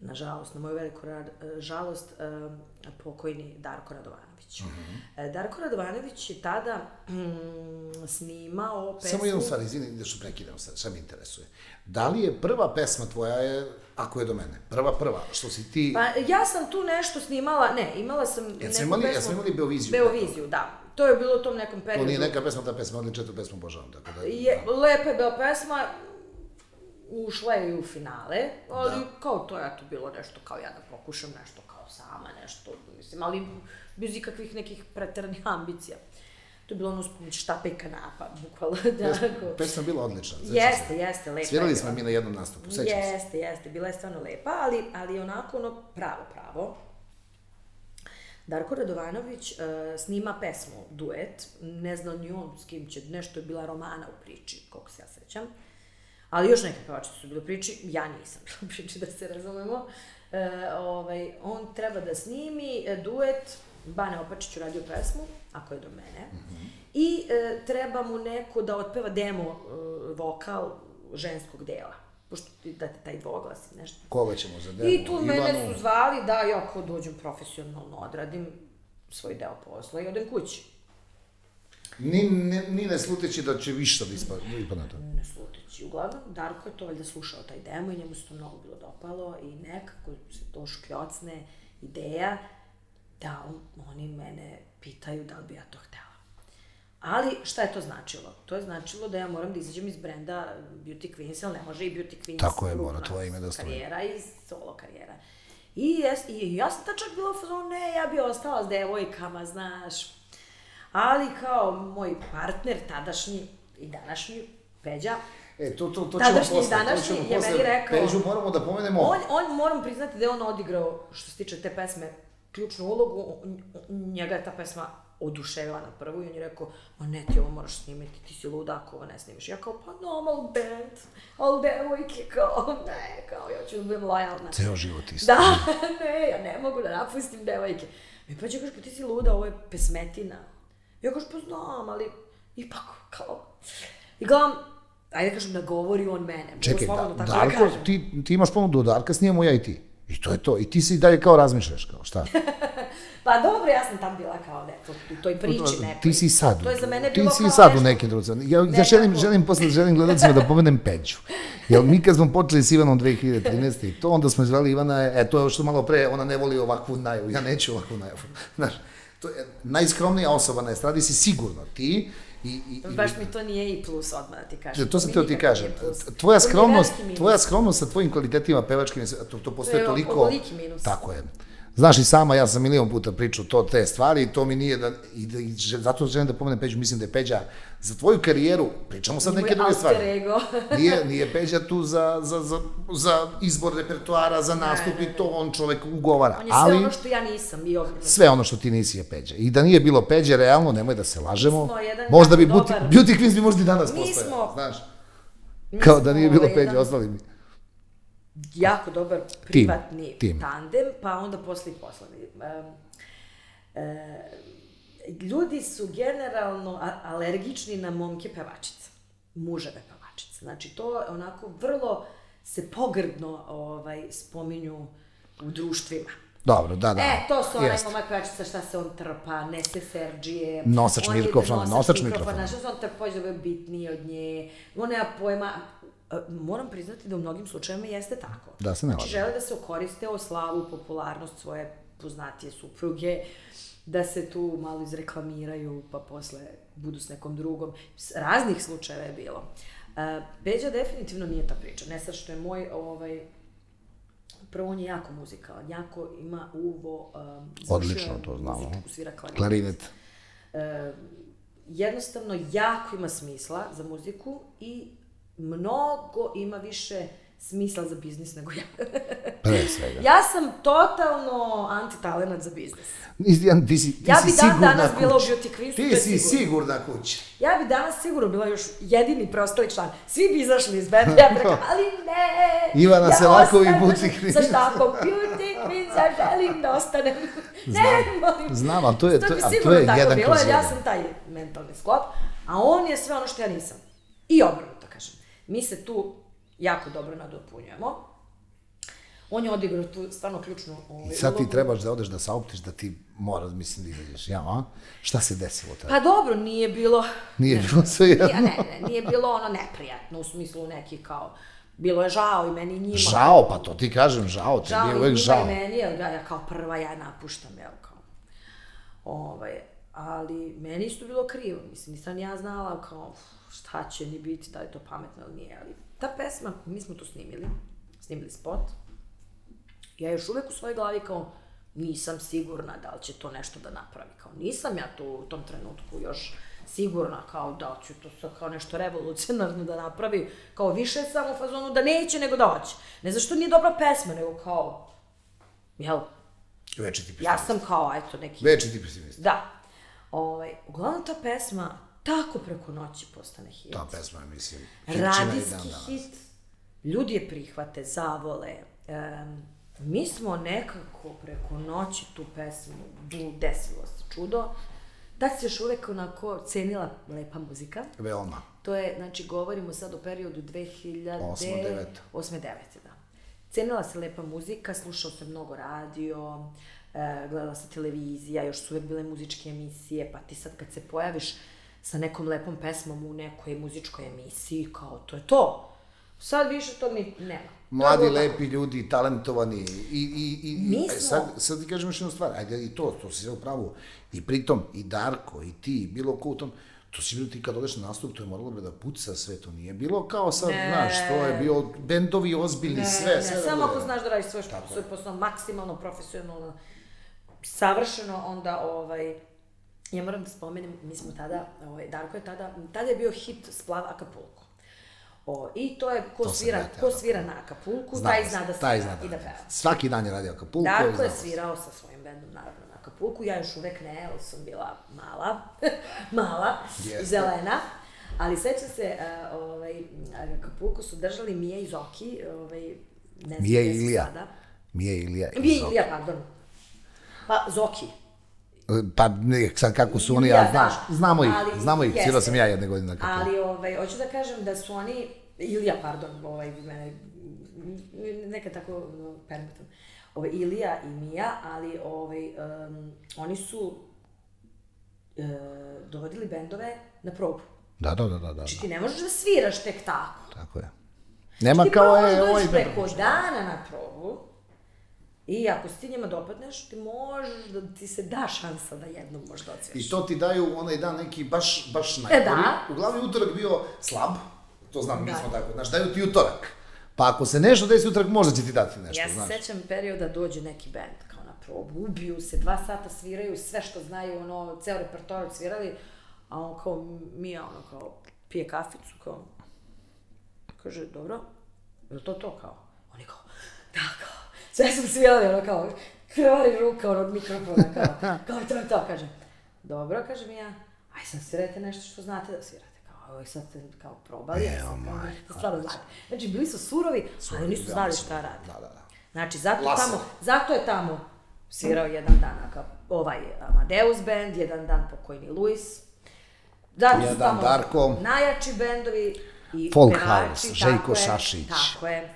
nažalost, na moju veliku rad, žalost, em, pokojni Darko Radovanović. E, Darko Radovanović je tada mm, snimao pesmu... Samo jednu stvar, izvini da što prekidam sad, šta me interesuje. Da li je prva pesma tvoja je, ako je do mene, prva prva, što si ti... Pa ja sam tu nešto snimala, ne, imala sam Jesmo imali- jesmo imali Beoviziju? Beoviziju, da. To je bilo u tom nekom periodu. to nije neka pesma, ta pesma, odlična tu pesmu obožavam, tako da... Je, lepa je bila pesma, ušla je i u finale, ali Da. kao to je to bilo nešto kao ja da pokušam nešto kao sama, nešto, mislim, ali bez ikakvih nekih preteranih ambicija. To je bilo ono uspomeć štapa i kanapa, bukvalno, tako. pesma je bila odlična. sećam Jeste, se. jeste, lepa Svirali smo mi na jednom nastupu, sećam se. Jeste, jeste, bila je stvarno lepa, ali, ali onako ono pravo, pravo. Darko Radovanović uh, snima pesmu, duet, ne zna ni on s kim će, nešto je bila romana u priči, koliko se ja sećam. Ali još neke pevačice su bile priči, ja nisam bila u priči, da se razumemo. E, ovaj, on treba da snimi e, duet, Bane Opačić uradio pesmu, ako je do mene, i e, treba mu neko da otpeva demo e, vokal ženskog dela, pošto ti date taj dvoglas i nešto. Koga ćemo za demo? I tu mene Ivanu? su zvali da ja ako dođem profesionalno odradim svoj deo posla i odem kući. Ni, ni, ni ne sluteći da će više da ispa, da ispadne to. Ne sluteći. Uglavnom, Darko je to valjda slušao taj demo i njemu se to mnogo bilo dopalo i nekako se to škljocne ideja da on, oni mene pitaju da li bi ja to htela. Ali šta je to značilo? To je značilo da ja moram da izađem iz brenda Beauty Queens, ali ne može i Beauty Queens Tako je, mora tvoje ime da stoji. Karijera i solo karijera. I, jes, I ja sam tad čak bila u fazonu, ne, ja bi ostala s devojkama, znaš. Ali kao moj partner, tadašnji i današnji, Peđa, E, to, to, to ćemo Tadašnji i posle, to današnji ćemo je posle. meni rekao- Peđu moramo da pomenemo. On, on, moram priznati da je on odigrao, što se tiče te pesme, ključnu ulogu. Njega je ta pesma oduševila na prvu i on je rekao, ma ne, ti ovo moraš snimiti, ti si luda ako ovo ne snimiš. Ja kao, pa normal band, ali devojke, kao, ne, kao, ja ću da budem lojalna. Ceo život isto. Da, ne, ja ne mogu da napustim devojke. Mi pa će kaže, pa ti si luda, ovo je pesmetina. Ja kažem, pa znam, ali ipak, kao... I gledam, ajde da kažem, da govori on mene. Mogu Čekaj, da, tako Darko, kažem. ti, ti imaš ponudu od Darka, snijemo ja i ti. I to je to. I ti si dalje kao razmišljaš, kao šta? Pa dobro, ja sam tam bila kao neko, u toj priči nekoj. Ti si i sad. To je za mene ti bilo si kao i sad nešto- u nekim drucama. Ja, ja nekako- želim, želim, posle želim gledacima da pomenem Peđu. Jer mi kad smo počeli s Ivanom 2013. i to, onda smo zvali Ivana, e, to je što malo pre, ona ne voli ovakvu najavu, ja neću ovakvu najavu. Znaš, to je najskromnija osoba na estradi si sigurno ti i, i, i Baš mi to nije i plus odmah da ti kažem. To sam teo ti nikako kažem. Tvoja skromnost, tvoja skromnost sa tvojim kvalitetima pevačkim, to, to postoje To je toliko... ovoliki minus. Tako je. Znaš i sama, ja sam milion puta pričao to, te stvari i to mi nije da, i, da, i zato želim da pomenem Peđu, mislim da je Peđa za tvoju karijeru, pričamo sad neke druge stvari. ego. Nije, nije Peđa tu za, za, za, za izbor repertoara, za nastup ne, i to on čovek ugovara. On je sve ali ono što ja nisam i obrnuto. sve ono što ti nisi je Peđa. I da nije bilo Peđe, realno, nemoj da se lažemo. Možda bi jako Beauty, dobar- Beauty Queens bi možda i danas Mi postojala, smo- znaš. Mi Kao da nije bilo Peđe, ostali mi. Jako dobar privatni tim. tandem, pa onda posle i poslovni. E, ljudi su generalno alergični na momke pevačice, muževe pevačice. Znači, to onako vrlo se pogrdno ovaj, spominju u društvima. Dobro, da, da. E, to su onaj Jeste. momak pevačica šta se on trpa, nese Serđije. Nosač mikrofona, nosač mikrofona. Znaš, on da je bitniji od nje. On nema pojma. E, Moram priznati da u mnogim slučajevima jeste tako. Da, se ne Znači, žele da se okoriste o slavu, popularnost svoje poznatije supruge, da se tu malo izreklamiraju, pa posle budu s nekom drugom. Raznih slučajeva je bilo. Beđa definitivno nije ta priča. Ne sad što je moj, ovaj, prvo on je jako muzikalan, jako ima uvo, um, Odlično, to znamo. muziku, svira klarinet. Klarinet. E, jednostavno jako ima smisla za muziku i mnogo ima više smisla za biznis nego ja. Pre svega. ja sam totalno antitalenat za biznis. Istijan, ti si, ti Ja si bi dan sigurna danas bila u. Beauty Queensu, to Ti si sigurno. sigurna kuća. Ja bi danas sigurno bila još jedini preostali član. Svi bi izašli iz benda, ja bi rekla, ali ne! Ivana ja Selaković, ostajem Beauty Queen. Sa štakom, Beauty Queen, ja želim da ostanem. ne, molim. Znam, ali to je- to, ali to je jedan bilo, kroz jer ja jedan. sam taj mentalni sklop, a on je sve ono što ja nisam. I obrnuto. Mi se tu jako dobro nadopunjujemo. On je odigrao tu stvarno ključnu ovaj, I sad ti ulogu. trebaš da odeš da saopštiš da ti moraš, mislim, da izađeš. Ja, a? Šta se desilo tada? Pa dobro, nije bilo... Nije bilo sve jedno. Nije, ne, ne, nije bilo ono neprijatno u smislu neki kao... Bilo je žao i meni i njima. Žao, pa to ti kažem, žao, tebi Žao je i uvek njima žao. i meni, jer ja, ja kao prva ja napuštam, jel kao. Ovaj, ali meni isto bilo krivo, mislim, nisam ja znala kao šta će ni biti, da li je to pametno ili nije, ali ta pesma, mi smo to snimili, snimili spot, ja još uvek u svojoj glavi kao nisam sigurna da li će to nešto da napravi, kao nisam ja tu u tom trenutku još sigurna kao da će to sad kao nešto revolucionarno da napravi, kao više samo u fazonu da neće nego da hoće. Ne zašto nije dobra pesma, nego kao, jel, Veći ti ja sam kao, eto, neki... Veći ti pesimist. Da. Ovaj, uglavnom ta pesma tako preko noći postane hit. Ta pesma je, mislim, Radijski hit, ljudi je prihvate, zavole. Um, mi smo nekako preko noći tu pesmu, desilo se čudo. Da se još uvek onako cenila lepa muzika. Veoma. To je, znači, govorimo sad o periodu 2008. Osmo, deveto. 8. 9. da. Cenila se lepa muzika, slušao se mnogo radio, e, gledala se televizija, još su uvek bile muzičke emisije, pa ti sad kad se pojaviš sa nekom lepom pesmom u nekoj muzičkoj emisiji, kao to je to. Sad više to ni nema. Mladi, bilo lepi ljudi, talentovani i, i, i Mi e, smo- sad, sad ti kažem još jednu stvar, ajde i to, to si sve u pravu, i pritom, i Darko, i ti, i bilo ko u tom, to si bilo ti kad odeš na nastup, to je moralo bi da puca sve, to nije bilo kao sad, Ne. znaš, to je bio bendovi ozbiljni, Ne, sve, ne, sve. da samo bude. ako znaš da radiš svoj, svoj posao maksimalno, profesionalno, savršeno, onda ovaj, ja moram da spomenem, mi smo tada, ovaj, Darko je tada, tada je bio hit Splav Acapulco. O, I to je, ko, To svira, ja ko teo. svira na Acapulcu, Znao taj zna da svira taj zna i da peva. Svaki dan je radio Acapulco. Darko je svirao sa svojim bendom, naravno, na Acapulcu. Ja još uvek ne, jer sam bila mala, mala, Jeste. zelena. Ali sećam se, uh, ovaj, Acapulco su držali Mija i Zoki, ovaj, ne znam Mija i gde su Ilija. sada. Mija i Ilija. Mija i. Ilija, pardon. Pa, Zoki. Pa ne, sad kako su oni, ja znaš, da. znamo ih, Ali znamo ih, svirao jeste. sam ja jedne godine na Acapulco. Ali, ovaj, hoću da kažem da su oni, Ilija, pardon, ovaj, mene, neka tako no, permutam, ovaj, Ilija i Mija, ali ovaj, um, oni su uh, dovodili bendove na probu. Da, da, da, da, da. Znači ti ne možeš da sviraš tek tako. Tako je. Nema Ti kao je ovaj dođeš preko bend. dana na probu i ako se ti njima dopadneš, ti možeš da ti se da šansa da jednom možda odsviraš. I to ti daju onaj dan neki baš, baš E, najgori. da. Uglavnom je utorak bio slab, to znam, mi Da. smo tako, znaš, daju ti utorak. Pa ako se nešto desi utorak, možda će ti dati nešto, Ja se znaš. sećam perioda dođe neki band kao na probu, ubiju se, dva sata sviraju, sve što znaju, ono, ceo repertoar svirali, a on kao, Mija, ono, kao, pije kaficu, kao, kaže, dobro, je to to, kao? Oni kao, da, kao, sve smo svirali, ono, kao, krvari ruka, ono, od mikrofona, kao, kao, to je to, kaže, dobro, kaže Mija, aj sad svirajte nešto što znate da svirate, kao, ovo sad ste, kao, probali, ja sam, kao, da stvarno znate. Znači, bili su surovi, ali nisu ja znali šta rade. Da, da, da. Znači, zato Laser. tamo, zato je tamo svirao jedan dan kao ovaj Amadeus band, jedan dan pokojni Luis. Zato su Jedan tamo Darko. najjači bendovi i Folk pevači, House, Željko Šašić. Tako je.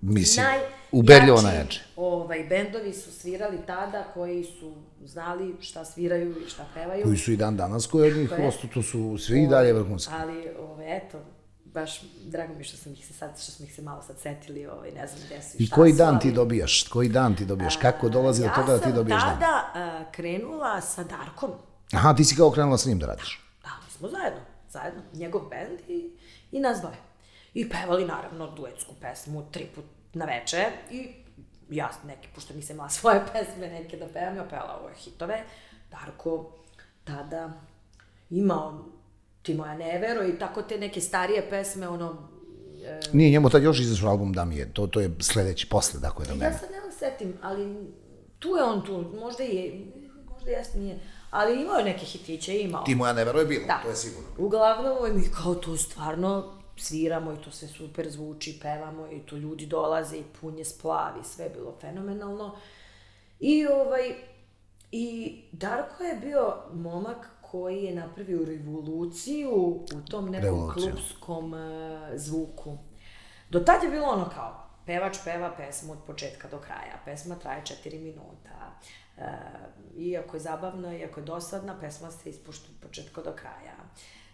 Mislim, Naj, Ubedljivo jači, najjači. Ovaj, bendovi su svirali tada koji su znali šta sviraju i šta pevaju. Koji su i dan danas, koji od njih ostu, to su svi i dalje vrhunski. Ali, ovaj, eto, baš drago mi što sam ih se sad, što smo ih se malo sad setili, ovaj, ne znam gde su i I šta koji su, dan ti ali- dobijaš? Koji dan ti dobijaš? Kako dolazi do toga da ti dobijaš Ja dan? sam tada a, krenula sa Darkom. Aha, ti si kao krenula s njim da radiš. Da, mi smo zajedno, zajedno, njegov bend i, i nas dvoje. I pevali naravno duetsku pesmu tri put na veče i ja neki, pošto nisam imala svoje pesme neke da pevam, ja pevala ove hitove. Darko tada imao ti moja nevero i tako te neke starije pesme, ono, Nije njemu tad još izašao album da mi je, to, to je sledeći, posle, tako je do Ja mene. sad ne znam setim, ali tu je on tu, možda je, možda jeste nije, ali imao je neke hitiće, imao. Ti moja nevero je bilo, Da. to je sigurno. Uglavnom, mi kao to stvarno sviramo i to sve super zvuči, pevamo i to ljudi dolaze i pun je splav i sve je bilo fenomenalno. I ovaj, i Darko je bio momak koji je napravio revoluciju u tom nekom Revoluciju. klubskom e, zvuku. Do tad je bilo ono kao, pevač peva pesmu od početka do kraja, pesma traje 4 minuta, e, iako je zabavna, iako je dosadna, pesma se ispušta od početka do kraja.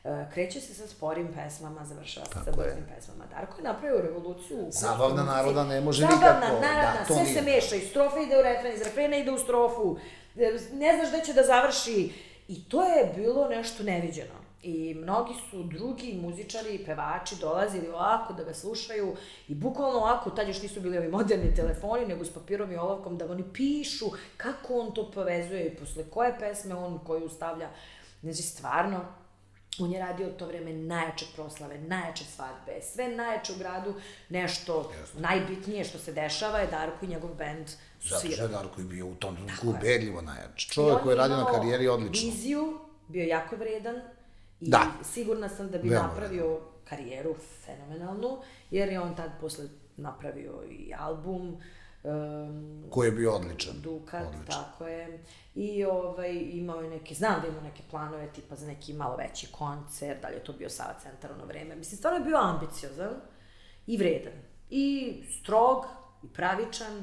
E, kreće se sa sporim pesmama, završava se sa Tako je. brzim pesmama. Darko je napravio revoluciju u Zabavna narodna ne može Zabavna, nikako, da, narodna, to sve nije. se meša, iz strofe ide u refren, iz refrena ide u strofu, e, ne znaš gde će da završi. I to je bilo nešto neviđeno. I mnogi su drugi muzičari i pevači dolazili ovako da ga slušaju i bukvalno ovako, tad još nisu bili ovi moderni telefoni, nego s papirom i olovkom da oni pišu kako on to povezuje i posle koje pesme on koju stavlja. Znači, stvarno, on je radio to vreme najjače proslave, najjače svadbe, sve najjače u gradu, nešto najbitnije što se dešava je Darko i njegov bend su Zato što je svirali. Darko i bio u tom trenutku ubedljivo najjači. I Čovjek koji je radio na karijeri odlično. Viziju, bio jako vredan i Da. sigurna sam da bi Veoma napravio karijeru fenomenalnu, jer je on tad posle napravio i album, um, Koji je bio odličan. Dukat, Odličan. tako je. I ovaj, imao je neke, znam da imao neke planove tipa za neki malo veći koncert, da li je to bio Sava centar ono vreme. Mislim, stvarno je bio ambiciozan i vredan. I strog, i pravičan,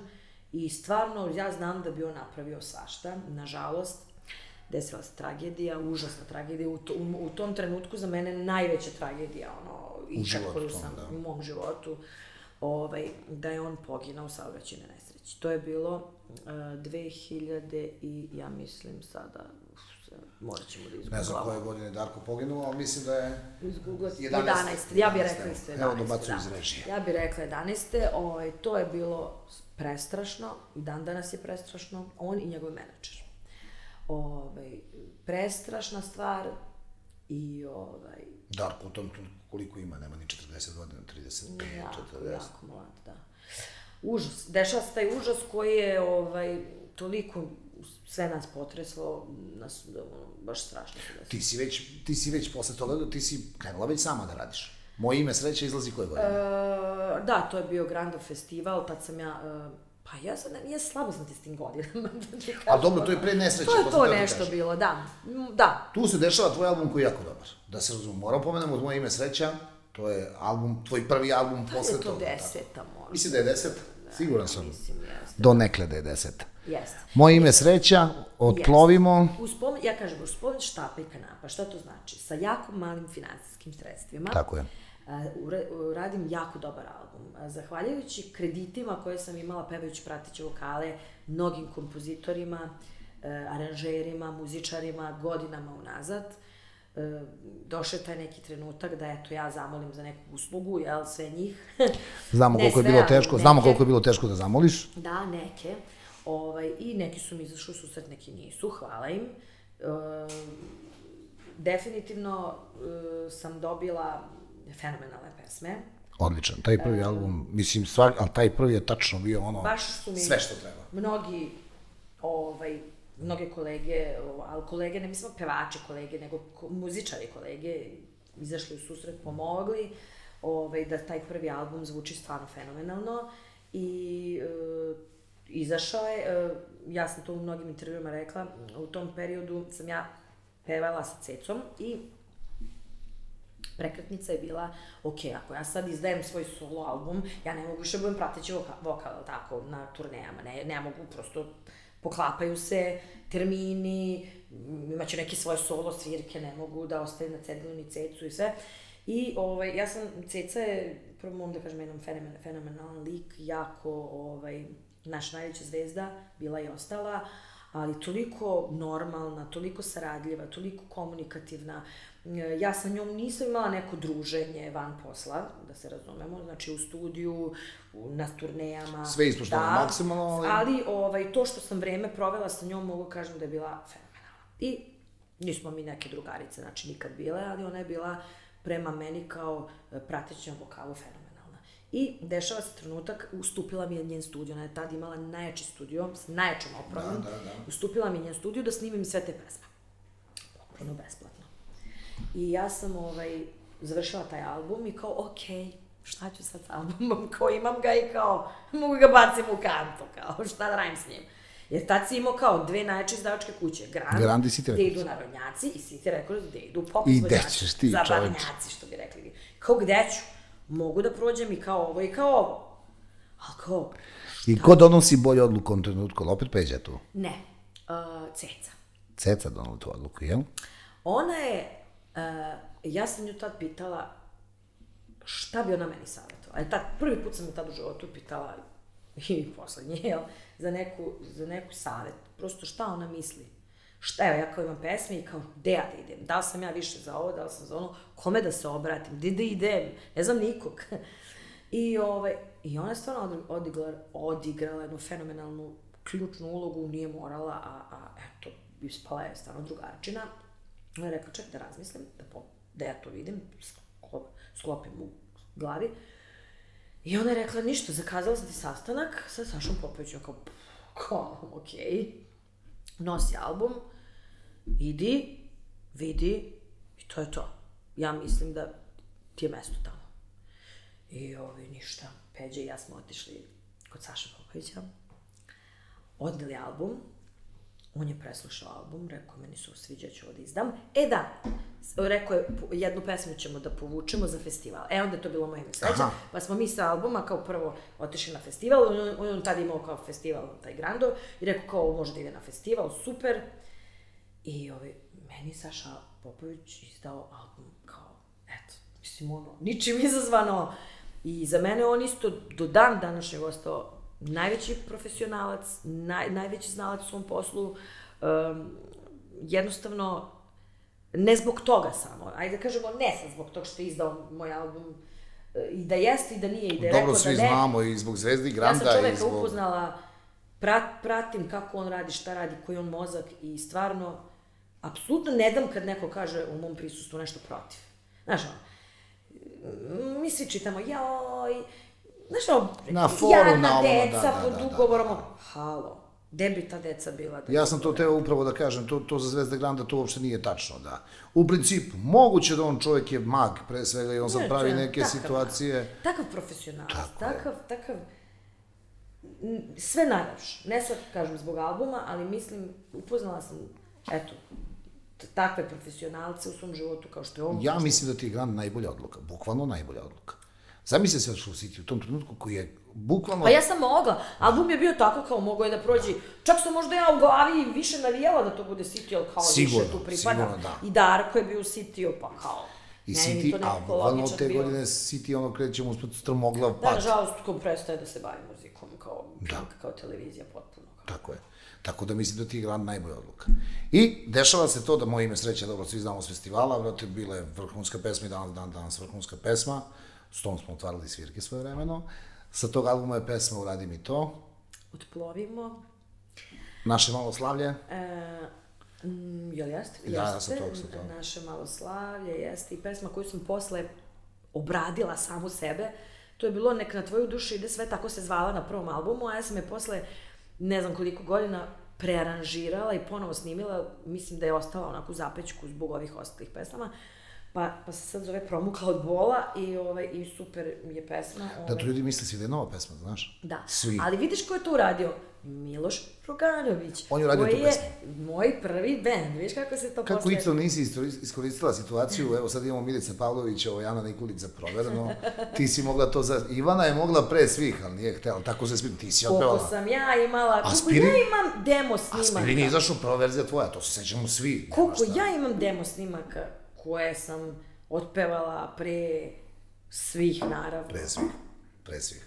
i stvarno ja znam da bi on napravio svašta. Nažalost, desila se tragedija, užasna tragedija. U, to, u, u tom trenutku za mene najveća tragedija, ono, ikad životu koju tom, sam da. u mom životu, ovaj, da je on poginao u saobraćajnoj nesreći. To je bilo uh, 2000 i ja mislim sada, morat ćemo da izgooglamo. Ne znam koje godine Darko poginuo, ali mislim da je... Izgooglati. 11. 11. Ja bih 11, rekla isto 11. evo, dobacuju iz režije. Ja bih rekla 11. Ovaj, to je bilo prestrašno, i dan danas je prestrašno, on i njegov menadžer. Ovaj, prestrašna stvar i ovaj, Darko u tom koliko ima, nema ni 40 godina, 35, jako, 40. jako mlad, da. Užas, dešava se taj užas koji je ovaj, toliko sve nas potreslo, nas, ono, baš strašno se desilo. Ti si već, ti si već posle toga, ti si krenula već sama da radiš. Moje ime sreće izlazi koje godine? E, da, to je bio Grandov festival, tad sam ja, e, pa ja sad, ne, ja slabo sam ti s tim godinama. da A dobro, to je pre nesreće, To je sam to ti nešto kažem. bilo, da. Da, Tu se dešava tvoj album koji je jako dobar. Da se razumemo, moram pomenemo od moje ime sreća, to je album, tvoj prvi album da posle je to toga. tako. deseta možda. Mislim da je deset, siguran sam. Mislim, jeste. Do nekle da je deset. Jeste. Moje ime sreća, otplovimo, spomen, ja kažem, u spomen štapa i kanapa, šta to znači? Sa jako malim finansijskim sredstvima. tako je. Uradim jako dobar album. Zahvaljujući kreditima koje sam imala pevajući prateće vokale, mnogim kompozitorima, e, aranžerima, muzičarima, godinama unazad, e, došao je taj neki trenutak da eto ja zamolim za neku uslugu, jel, sve njih. Znamo Ne koliko je sve, bilo ali teško, znamo neke. koliko je bilo teško da zamoliš. Da, neke. Ovaj, I neki su mi izašli u susret, neki nisu, hvala im. E, definitivno e, sam dobila fenomenalne pesme. Odličan, taj prvi album, mislim, stvar, ali taj prvi je tačno bio ono, Baš su mi sve što treba. mnogi, ovaj, mnoge kolege, ali kolege, ne mislim pevače kolege, nego muzičari kolege, izašli u susret, pomogli, ovaj, da taj prvi album zvuči stvarno fenomenalno i e, izašao je, e, ja sam to u mnogim intervjuima rekla, u tom periodu sam ja pevala sa Cecom i prekretnica je bila, ok, ako ja sad izdajem svoj solo album, ja ne mogu više da budem prateći voka, vokal, jel tako, na turnejama, ne, ne mogu, prosto poklapaju se termini, imaće neke svoje solo svirke, ne mogu da ostaje na cedilu ni cecu i sve. I ovaj, ja sam, Ceca je, prvo mogu da kažem, jedan fenomen, fenomenalan lik, jako, ovaj, naša najveća zvezda, bila i ostala, ali toliko normalna, toliko saradljiva, toliko komunikativna. Ja sa njom nisam imala neko druženje van posla, da se razumemo, znači u studiju, u, na turnejama. Sve ispoštovano da, maksimalno, ali... Ali ovaj, to što sam vreme provela sa njom, mogu kažem da je bila fenomenalna. I nismo mi neke drugarice, znači nikad bile, ali ona je bila prema meni kao e, pratećem vokalu fenomenalna. I dešava se trenutak, ustupila mi je njen studio, ona je tad imala najjači studio, s najjačom opremom. Da, da, da. Ustupila mi je njen studio da snimim sve te pesme. Potpuno besplatno. I ja sam ovaj, završila taj album i kao, okay, šta ću sad sa albumom, kao imam ga i kao, mogu ga bacim u kantu, kao, šta da radim s njim. Jer tad si imao kao dve najjače izdavačke kuće, Grand, Grand i City gde idu narodnjaci i City Records, gde idu pop I gde ćeš ti, zabavnjaci, što bi rekli. Kao gde ću? Mogu da prođem i kao ovo i kao ovo. Ali kao... I ko donosi bolju odluku u trenutku? Opet Peđa tu? Ne, uh, Ceca. Ceca donala tu odluku, jel? Ona je, ja sam nju tad pitala šta bi ona meni savjetovala. E tad, prvi put sam je tad u životu pitala i poslednje, jel, za neku, za neku savet. Prosto šta ona misli. Šta, evo, ja kao imam pesme i kao, gde ja da idem? Da li sam ja više za ovo, da li sam za ono, kome da se obratim, gde da idem? Ne znam nikog. I, ovaj, I ona je stvarno odigrala, odigrala jednu fenomenalnu ključnu ulogu, nije morala, a, a eto, ispala je stvarno drugarčina. Ona je rekla, ček da razmislim, da, po, da ja to vidim, sklopim u glavi. I ona je rekla, ništa, zakazala sam ti sastanak sa Sašom Popovićem, kao, kao, okej, okay. nosi album, idi, vidi, i to je to. Ja mislim da ti je mesto tamo. I ovi, ništa, Peđa i ja smo otišli kod Saša Popovića, odneli album, on je preslušao album, rekao, meni su sviđa, ću ovo da izdam. E da, rekao je, jednu pesmu ćemo da povučemo za festival. E, onda je to bilo moje sreća. Pa smo mi sa albuma kao prvo otišli na festival, on, on tada imao kao festival taj Grando i rekao kao može da ide na festival, super. I ovaj, meni Saša Popović izdao album kao, eto, mislim ono, ničim izazvano. I za mene on isto do dan današnjeg ostao najveći profesionalac, naj, najveći znalac u svom poslu, um, jednostavno, ne zbog toga samo, ajde da kažemo ne sam zbog toga što je izdao moj album, e, i da jeste i da nije, i da je Dobro, rekao da ne. Dobro, svi znamo i zbog Zvezdi Granda. Ja sam čoveka zbog... upoznala, prat, pratim kako on radi, šta radi, koji on mozak i stvarno, apsolutno ne dam kad neko kaže u mom prisustvu nešto protiv. Znaš, mi svi čitamo, joj, Нешто на форум на ова, деца да, да, под да, да уговором. Да, да. Хало. Дебита деца била. Да Јас сам тоа тева управо да кажам, тоа то за Звезда Гранда тоа обшто не е тачно, да. У принцип, могуче да он човек е маг, пре свега, и он се прави неке такав, ситуација. Такав професионал. такав, такав, све најлепш. Не сад кажам због албума, али мислим, упознала сам, ето, такве професионалце у сvom животу као што е он. Ја мислим да ти е Гранд најболја одлука, буквално најболја одлука. Zamisli se otišao u City u tom trenutku koji je bukvalno... Pa ja sam mogla. Album je bio tako kao mogo je da prođi. Čak sam možda ja u glavi više navijela da to bude City, ali kao sigurno, više tu pripada. Sigurno, da. I Darko je bio u City, pa kao... I City, a bukvalno te bio. godine City ono krećemo uspod strmoglav pad. Da, nažalost, ko prestaje da se bavi muzikom, kao, da. kao televizija potpuno. Kao. Tako je. Tako da mislim da ti je Grand najbolja odluka. I dešava se to da moje ime sreća, dobro, svi znamo s festivala, vrati, bila je vrhunska pesma i danas, dan, danas vrhunska pesma. S tom smo otvarali svirke svoje vremeno. Sa tog albuma je pesma Uradi mi to. Otplovimo. Naše malo slavlje. E, mm, jel jeste? Da, ja sa tog, sa tog. Naše malo slavlje, jeste. I pesma koju sam posle obradila samu sebe. To je bilo nek na tvoju dušu ide sve, tako se zvala na prvom albumu, a ja sam je posle, ne znam koliko godina, prearanžirala i ponovo snimila, mislim da je ostala onako u zapećku zbog ovih ostalih pesama. Pa, pa se sad zove Promukla od bola i, ovaj, i super je pesma. Ovaj. Da, to ljudi misle svi da je nova pesma, znaš? Da, Svi. ali vidiš ko je to uradio? Miloš Roganović. On je uradio tu pesmu. je moj prvi band, vidiš kako se to Kako posle... isto nisi iskoristila situaciju, evo sad imamo Milica Pavlović, ovo Jana Nikolić za provereno, ti si mogla to za... Ivana je mogla pre svih, ali nije htela, tako se svi, ti si Koliko otpevala. sam ja imala, koliko Aspirin? ja imam demo snimaka. Aspirin je izašao prva verzija tvoja, to se sećamo svi. Koliko ja imam demo snimaka koje sam otpevala pre svih, naravno. Pre svih, pre svih.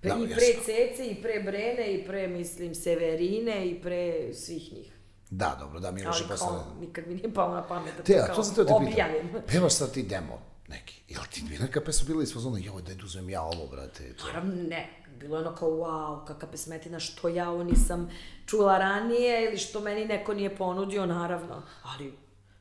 Pre, Da, I pre sam- Cece, i pre Brene, i pre, mislim, Severine, i pre svih njih. Da, dobro, da, Miloš Ali je kao, posle... nikad mi nije palo na pamet da Te, to kao to sam te objavim. Pevaš sad ti demo neki. Jel ti bi neka pesma bila iz fazona, joj, daj da uzmem ja ovo, brate. To. Naravno, ne. Bilo je ono kao, wow, kakva pesmetina, što ja ovo nisam čula ranije ili što meni neko nije ponudio, naravno. Ali,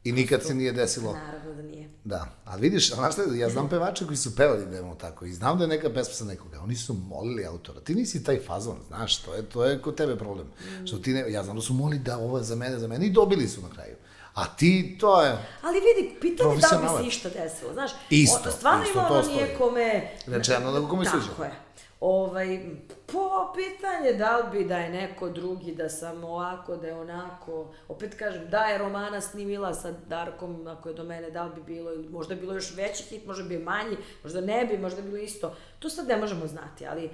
I nikad se nije desilo. naravno da nije. Da, a vidiš, a znaš šta, ja znam pevače koji su pevali demo tako i znam da je neka pesma sa nekoga, oni su molili autora, ti nisi taj fazon, znaš, to je, to je kod tebe problem, što ti ne, ja znam da su molili da ovo je za mene, za mene i dobili su na kraju, a ti, to je, Ali vidi, pitanje da li bi se išta desilo, znaš. Isto, o- Stvarno isto, ima to ono stoji. nije kome... Rečeno da kome sviđa. Tako je. Ovaj, po pitanje da li bi da je neko drugi, da sam ovako, da je onako, opet kažem, da je Romana snimila sa Darkom, ako je do mene, da li bi bilo, možda je bilo još veći hit, možda bi je manji, možda ne bi, možda bi bilo isto. To sad ne možemo znati, ali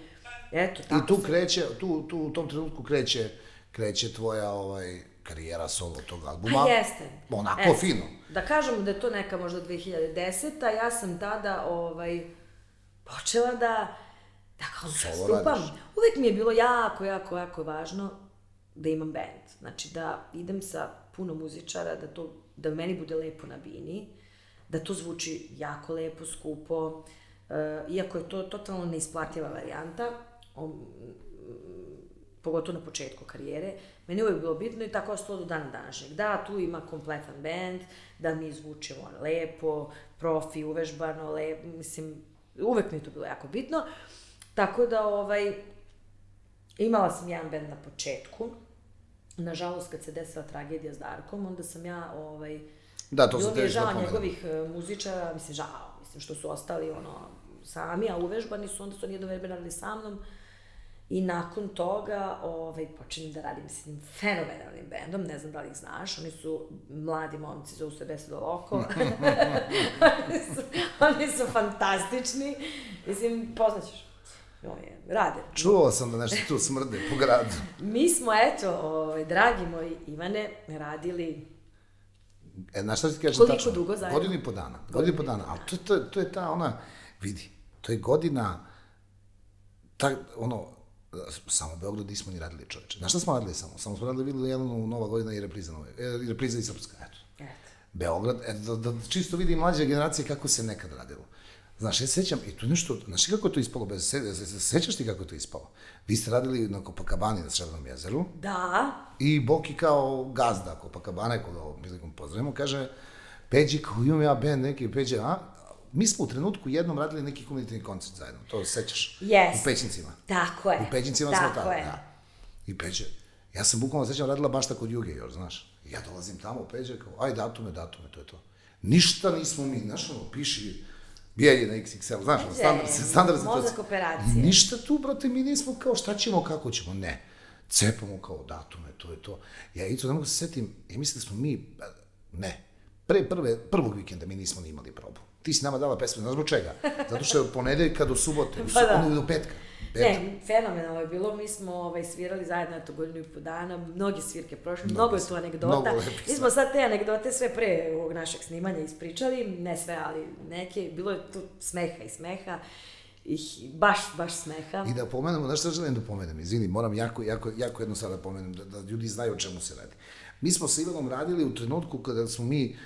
eto, tako i tu sam- kreće, tu, tu u tom trenutku kreće, kreće tvoja ovaj, karijera solo tog albuma. Pa jeste. Onako Jeste. fino. Da kažemo da je to neka možda 2010. Ja sam tada ovaj, počela da, da kao Solo nastupam. Uvek mi je bilo jako, jako, jako važno da imam band. Znači da idem sa puno muzičara, da, to, da meni bude lepo na bini, da to zvuči jako lepo, skupo, e, iako je to totalno neisplativa varijanta, o, pogotovo na početku karijere, meni je uvijek bilo bitno i tako ostalo do dana današnjeg. Da, tu ima kompletan band, da mi zvučimo lepo, profi, uvežbano, lepo, mislim, uvek mi je to bilo jako bitno. Tako da, ovaj, imala sam jedan band na početku, Nažalost, kad se desila tragedija s Darkom, onda sam ja, ovaj, Da, to sam mi je da žao pomenem. njegovih e, muzičara, mislim, žao, mislim, što su ostali, ono, sami, a uvežbani su, onda su oni jedno vreme radili sa mnom. I nakon toga ovaj, počinjem da radim s jednim fenomenalnim bendom, ne znam da li ih znaš, oni su mladi momci, zovu se Besedo Loko. oni, su, oni su fantastični, mislim, poznaćeš. Je, rade. Čuo sam da nešto tu smrde po gradu. Mi smo, eto, ovaj, dragi moji Ivane, radili E, znaš šta ti kažem Koliko tačno? dugo zajedno? Godinu i po dana. Godinu i po dana. A to, to, to je ta ona, vidi, to je godina, ta, ono, samo Beograd nismo ni radili čoveče. Znaš šta smo radili samo? Samo smo radili Vilu Jelenu, Nova godina i repriza, nove, e, i repriza i Srpska, eto. Eto. Beograd, e, da, da čisto vidi mlađe generacije kako se nekad radilo. Znaš, ja se sećam, i je nešto, znaš kako je to ispalo, bez, se, se, se, sećaš ti kako je to ispalo? Vi ste radili na Copacabani na Srebrnom jezeru, Da, I Boki kao gazda Copacabana, koga prilikom pozdravimo, kaže, Peđi, kao imam ja band neki, Peđi, a? Mi smo u trenutku jednom radili neki komunitetni koncert zajedno, to se sećaš? Jest. U Pećincima. tako je. U Pećincima tako smo tamo, je. da. I Peđe, ja sam bukvalno sećam radila baš tako kod Juge još, znaš. Ja dolazim tamo, Peđe, kao, aj datume, datume, to je to. Ništa nismo mi, znaš, ono, piši, bijelje na XXL, znaš, Peđe, standard, standard mozak situacija. operacije. Ništa tu, brate, mi nismo kao šta ćemo, kako ćemo, ne. Cepamo kao datume, to je to. Ja isto ne mogu se setim, ja mislim da smo mi, ne, pre prve, prvog vikenda mi nismo ni imali probu. Ti si nama dala pesme, znaš zbog čega? Zato što je od ponedeljka do subote, Pa da. ono do petka. Ne, fenomenalno je bilo, mi smo ovaj, svirali zajedno eto godinu i po dana, mnoge svirke prošle, mnogo, je tu anegdota. mnogo mi smo sad te anegdote sve pre ovog našeg snimanja ispričali, ne sve, ali neke, bilo je tu smeha i smeha, i baš, baš smeha. I da pomenemo, znaš šta želim da pomenem, izvini, moram jako, jako, jako jedno sad da pomenem, da, da ljudi znaju o čemu se radi. Mi smo sa Ivanom radili u trenutku kada smo mi,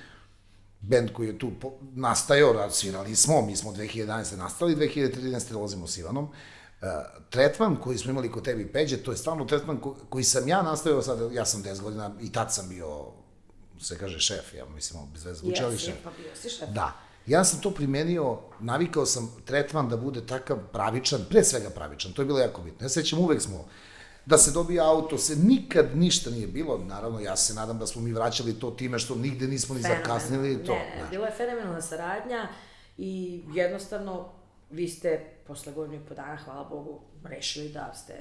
band koji je tu nastajao, svirali smo, mi smo 2011. nastali, 2013. dolazimo s Ivanom. Tretman koji smo imali kod tebi Peđe, to je stvarno tretman ko, koji sam ja nastavio sad, ja sam 10 godina i tad sam bio, se kaže šef, ja mislim, bez veze zvuči, ali Jesi, šef. pa bio si šef. Da. Ja sam to primenio, navikao sam tretman da bude takav pravičan, pre svega pravičan, to je bilo jako bitno. Ja se sećam, uvek smo, da se dobije auto, se nikad ništa nije bilo, naravno ja se nadam da smo mi vraćali to time što nigde nismo ni zakasnili to. Ne, ne, znaš. bila je fenomenalna saradnja i jednostavno vi ste posle godinu i po dana, hvala Bogu, rešili da ste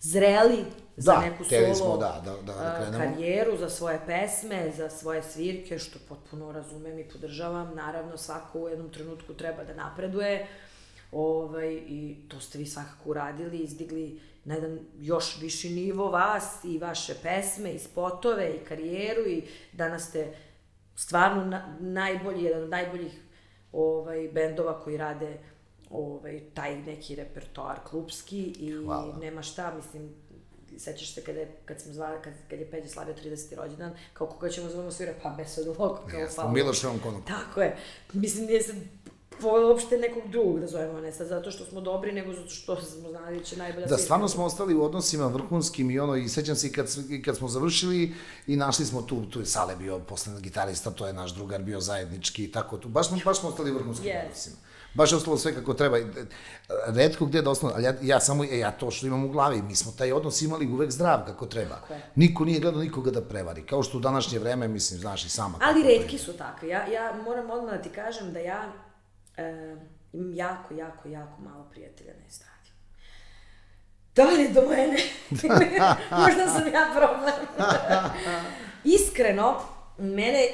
zreli za Da, neku solo smo, da, da- da a, krenemo. karijeru, za svoje pesme, za svoje svirke, što potpuno razumem i podržavam. Naravno, svako u jednom trenutku treba da napreduje. Ovaj, I to ste vi svakako uradili, izdigli na jedan još viši nivo vas i vaše pesme i spotove i karijeru i danas ste stvarno na, najbolji, jedan od najboljih ovaj, bendova koji rade ovaj, taj neki repertoar klubski i Hvala. nema šta, mislim, sećaš se kada je, kad smo zvali, kad, kad je Peđa slavio 30. rođendan, kao koga ćemo zvamo svira, pa Beso do Loko, kao Jeste, u Miloševom konopu. Tako je. Mislim, nije sad uopšte nekog drugog da zovemo, ne sad zato što smo dobri, nego zato što smo znali da će najbolja Da, stvarno smo ostali u odnosima vrhunskim i ono, i sećam se i kad, i kad smo završili i našli smo tu, tu je Sale bio poslednji gitarista, to je naš drugar bio zajednički i tako tu. Baš smo, baš smo ostali u vrhunskim Yes. odnosima. Baš je ostalo sve kako treba. E, Redko gde da ostalo, ali ja, ja samo, e, ja to što imam u glavi, mi smo taj odnos imali uvek zdrav kako treba. Tako je. Niko nije gledao nikoga da prevari. Kao što u današnje vreme, mislim, znaš i sama. Ali redki su takvi. Ja, ja moram odmah da ti kažem da ja imam jako, jako, jako malo prijatelja na estradi. Da li do mene? Možda sam ja problem. Iskreno, mene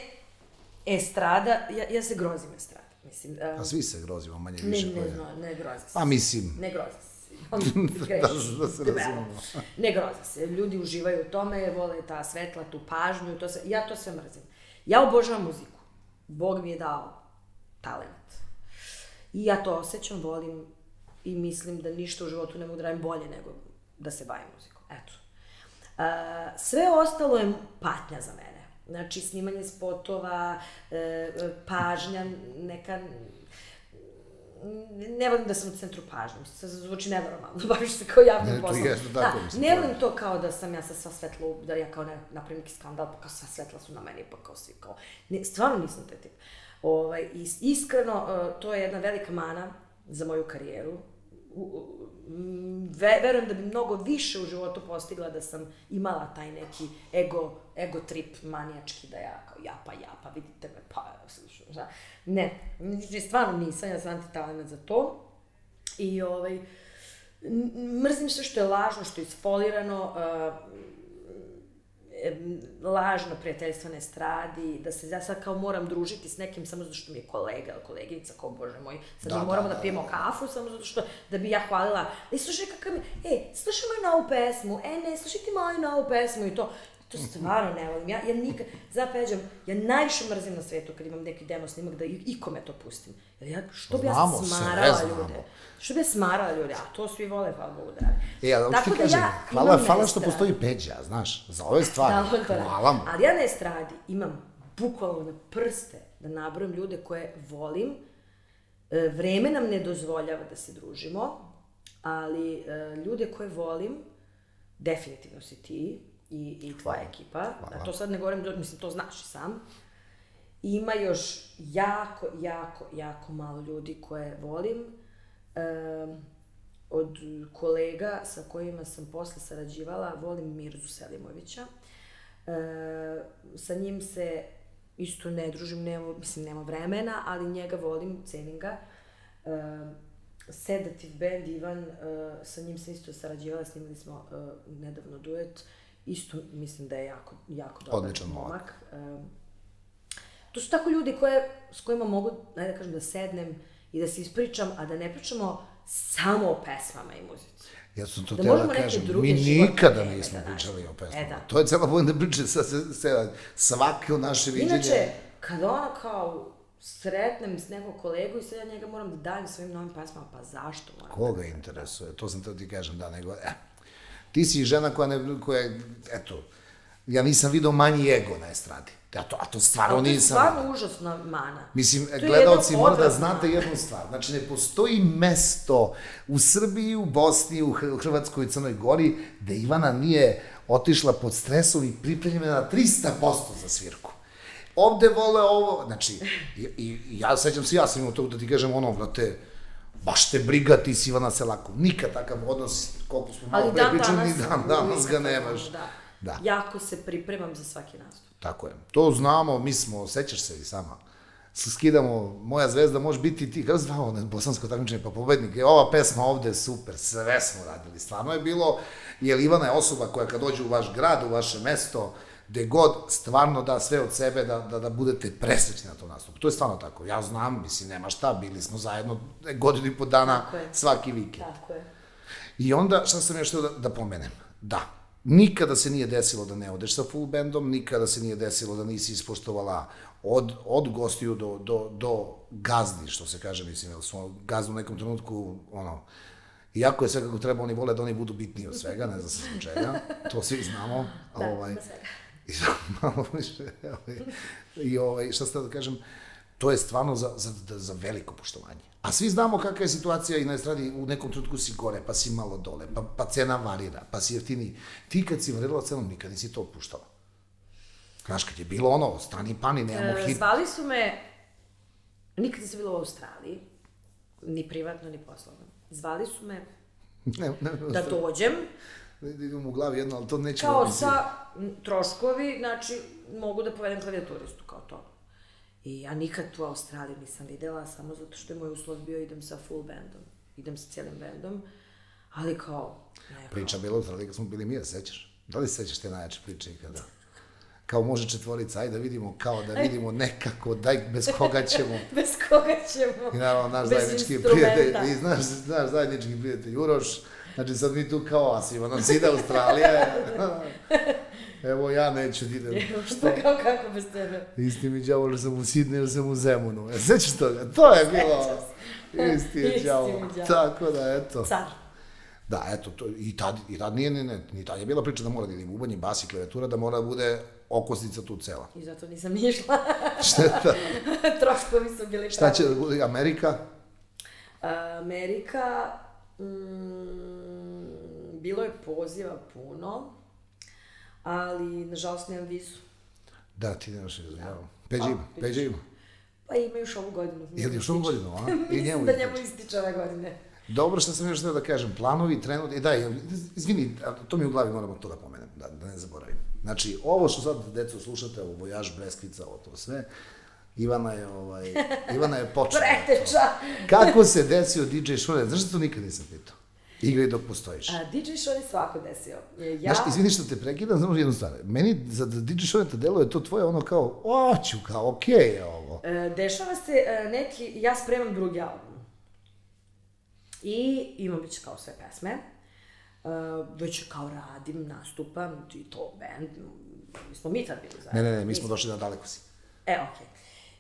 estrada, ja, ja se grozim estrada. Mislim, e, A svi se grozimo, manje ne, više. ne, koje- zna, ne groze se. Pa mislim, Ne groze se. Da, da se Debelo. razumemo. Ne groze se. Ljudi uživaju u tome, vole ta svetla, tu pažnju, to se, ja to sve mrzim. Ja obožavam muziku. Bog mi je dao talent. I ja to osjećam, volim i mislim da ništa u životu ne mogu da radim bolje nego da se bavim muzikom. Eto. A, sve ostalo je patnja za mene. Znači, snimanje spotova, e, pažnja, neka ne volim da sam u centru pažnje, mislim, sad zvuči nenormalno, baviš se kao javnim Ne, poslom. jeste tako, da, mislim, ne volim to kao da sam ja sa sva svetla, da ja kao ne, napravim neki skandal, pa kao sva svetla su na meni, pa kao svi kao, ne, stvarno nisam taj tip. Ovaj, is, iskreno, uh, to je jedna velika mana za moju karijeru. Ve, verujem da bi mnogo više u životu postigla da sam imala taj neki ego, ego trip manijački, da ja kao ja pa ja, pa vidite me, pa šta. Ne, znači, stvarno nisam, ja sam antitalent za to. I ovaj, mrzim sve što je lažno, što je isfolirano, em, lažno prijateljstvo na estradi, da se ja sad kao moram družiti s nekim samo zato što mi je kolega ili koleginica, kao bože moj, sad Da, mi moramo da, da, da, pijemo kafu samo zato što, da bi ja hvalila, e, slušaj kakav mi, e, slušaj moju novu pesmu, e, ne, slušaj ti moju novu pesmu i to, to stvarno ne volim, ja, ja nikad, zapeđam, ja najviše mrzim na svetu kad imam neki demo snimak da ikome to pustim, jer ja, što bi ja Znamo se, smarala znamo. ljude, što bi ja smarala ljude, a to svi vole, hvala Bogu da. E, ali Tako da kažem, ja hvala, hvala što postoji Peđa, znaš, za ove stvari. Da, hvala mu. Ali ja na estradi imam bukvalno na prste da nabrojim ljude koje volim. E, vreme nam ne dozvoljava da se družimo, ali e, ljude koje volim, definitivno si ti i, i tvoja ekipa. Hvala. A to sad ne govorim, mislim, to znaš i sam. Ima još jako, jako, jako malo ljudi koje volim. E, od kolega sa kojima sam posle sarađivala, volim Mirzu Selimovića. E, sa njim se isto ne družim, nema, mislim, nema vremena, ali njega volim, cenim ga. E, Sedative band Ivan, e, sa njim sam isto sarađivala, snimali smo e, nedavno duet. Isto mislim da je jako, jako dobar Odličan momak. E, to su tako ljudi koje, s kojima mogu, da kažem, da sednem i da se ispričam, a da ne pričamo samo o pesmama i muzici. Ja sam to Da teo da kažem, mi nikada nismo da pričali o pesmama. E, da. To je cela vojna priča, sa, sa, sa, svako naše viđenje. Inače, kada ono kao sretnem s nekog kolegu i sad ja njega moram da dajem svojim novim pesmama, pa zašto moram? Koga interesuje, to sam teo ti kažem, da, nego, e, ti si žena koja, ne, koja, eto, ja nisam video manji ego na estradi. Ja to, a to stvarno Ali to je nisam. stvarno užasna mana. Mislim, To je gledalci mora da znate jednu stvar. Znači, ne postoji mesto u Srbiji, u Bosni, u Hr- Hrvatskoj i Crnoj Gori da Ivana nije otišla pod stresom i pripremljena na 300% za svirku. Ovde vole ovo, znači, i, i ja sećam se, ja sam imao to da ti kažem ono, brate, baš te briga, ti si Ivana Selakov. Nikad takav odnos, koliko smo malo pre pričali, ni dan danas ga nemaš. Da. Da. Jako se pripremam za svaki nastup. Tako je. To znamo, mi smo, sećaš se i sama. Skidamo, moja zvezda može biti ti, kako zvao ono bosansko takmičenje, pa pobednik, je ova pesma ovde je super, sve smo radili, stvarno je bilo, jer Ivana je osoba koja kad dođe u vaš grad, u vaše mesto, gde god stvarno da sve od sebe da, da, da budete presrećni na tom nastupu. To je stvarno tako. Ja znam, mislim, nema šta, bili smo zajedno godinu i po dana svaki vikend. Tako je. I onda, šta sam još da, da pomenem? Da, nikada se nije desilo da ne odeš sa full bandom, nikada se nije desilo da nisi ispoštovala od, od gostiju do, do, do gazdi, što se kaže, mislim, jer smo gazdu u nekom trenutku, ono, iako je sve kako treba, oni vole da oni budu bitniji od svega, ne znam se zbog čega, to svi znamo, Da, ovaj. i malo više, ovaj, i ovaj, šta ste da kažem, to je stvarno za, za, za veliko poštovanje. A svi znamo kakva je situacija i na estradi, u nekom trenutku si gore, pa si malo dole, pa, pa cena varira, pa si jeftiniji. Ti kad si varirala cenom, nikad nisi to otpuštala. Znaš, kad je bilo ono, stani pani, nemamo E, hit. Zvali su me, nikad nisam bila u Australiji, ni privatno, ni poslovno. Zvali su me Ne, ne, da dođem, ne, idem u glavi jedno, ali to neće kao biti- sa troškovi, znači mogu da povedem klavijaturistu, kao to. I ja nikad tu Australiju nisam videla, samo zato što je moj uslov bio idem sa full bandom, idem sa cijelim bandom, ali kao, ne, kao, Priča bila u Australiji kad smo bili mi, ja se sećaš? Da li se sećaš te najjače priče ikada? Kao može četvorica, ajde da vidimo, kao da vidimo nekako, daj, bez koga ćemo. bez koga ćemo, I naravno, naš bez zajednički prijatelj, i znaš, znaš zajednički prijatelj Uroš, znači sad mi tu kao asima, nam ide Australija. Evo ja neću da idem. Što kao kako bez tebe? Isti mi đavo, ili sam u Sidneju, ili sam u Zemunu. E, sećaš toga? To je bilo... Isti je đavo. Tako da, eto. Car. Da, eto, to, i tad, i tad nije, ne, ne, ni tad je bila priča da mora da ili bubanj, i bas i klavijatura, da mora da bude okosnica tu cela. I zato nisam ni išla. Šteta. Troškovi su bili Šta će da bude Amerika? Amerika, mm, bilo je poziva puno, ali nažalost nemam vizu. Da, ti nemaš vizu, ja. Peđa A, ima. Peđa ima. Pa ima još ovu godinu. Je li još ovu godinu, a? I njemu da njemu ističe ove godine. Dobro što sam još da kažem, planovi, trenutni, da, jel, izvini, to mi u glavi moramo to da pomenem, da, da ne zaboravim. Znači, ovo što sad, deco, slušate, ovo Vojaž, Breskvica, ovo to sve, Ivana je, ovaj, Ivana je počela. Preteča! Kako se desio DJ Šure? Znaš da to nikad nisam pitao? Igraj dok postojiš. A, DJ show je svako desio. Je, Ja, Znaš, izvini što te prekidam, znam jednu stvar. Meni za DJ Šure te deluje to tvoje ono kao, oću, kao, okej je ovo. E, dešava se e, neki, ja spremam drugi album. I imam već kao sve pesme. E, već kao radim, nastupam, i to band, mi smo mi tad bili zajedno. Ne, ne, ne, mi smo došli na daleko si. E, okej.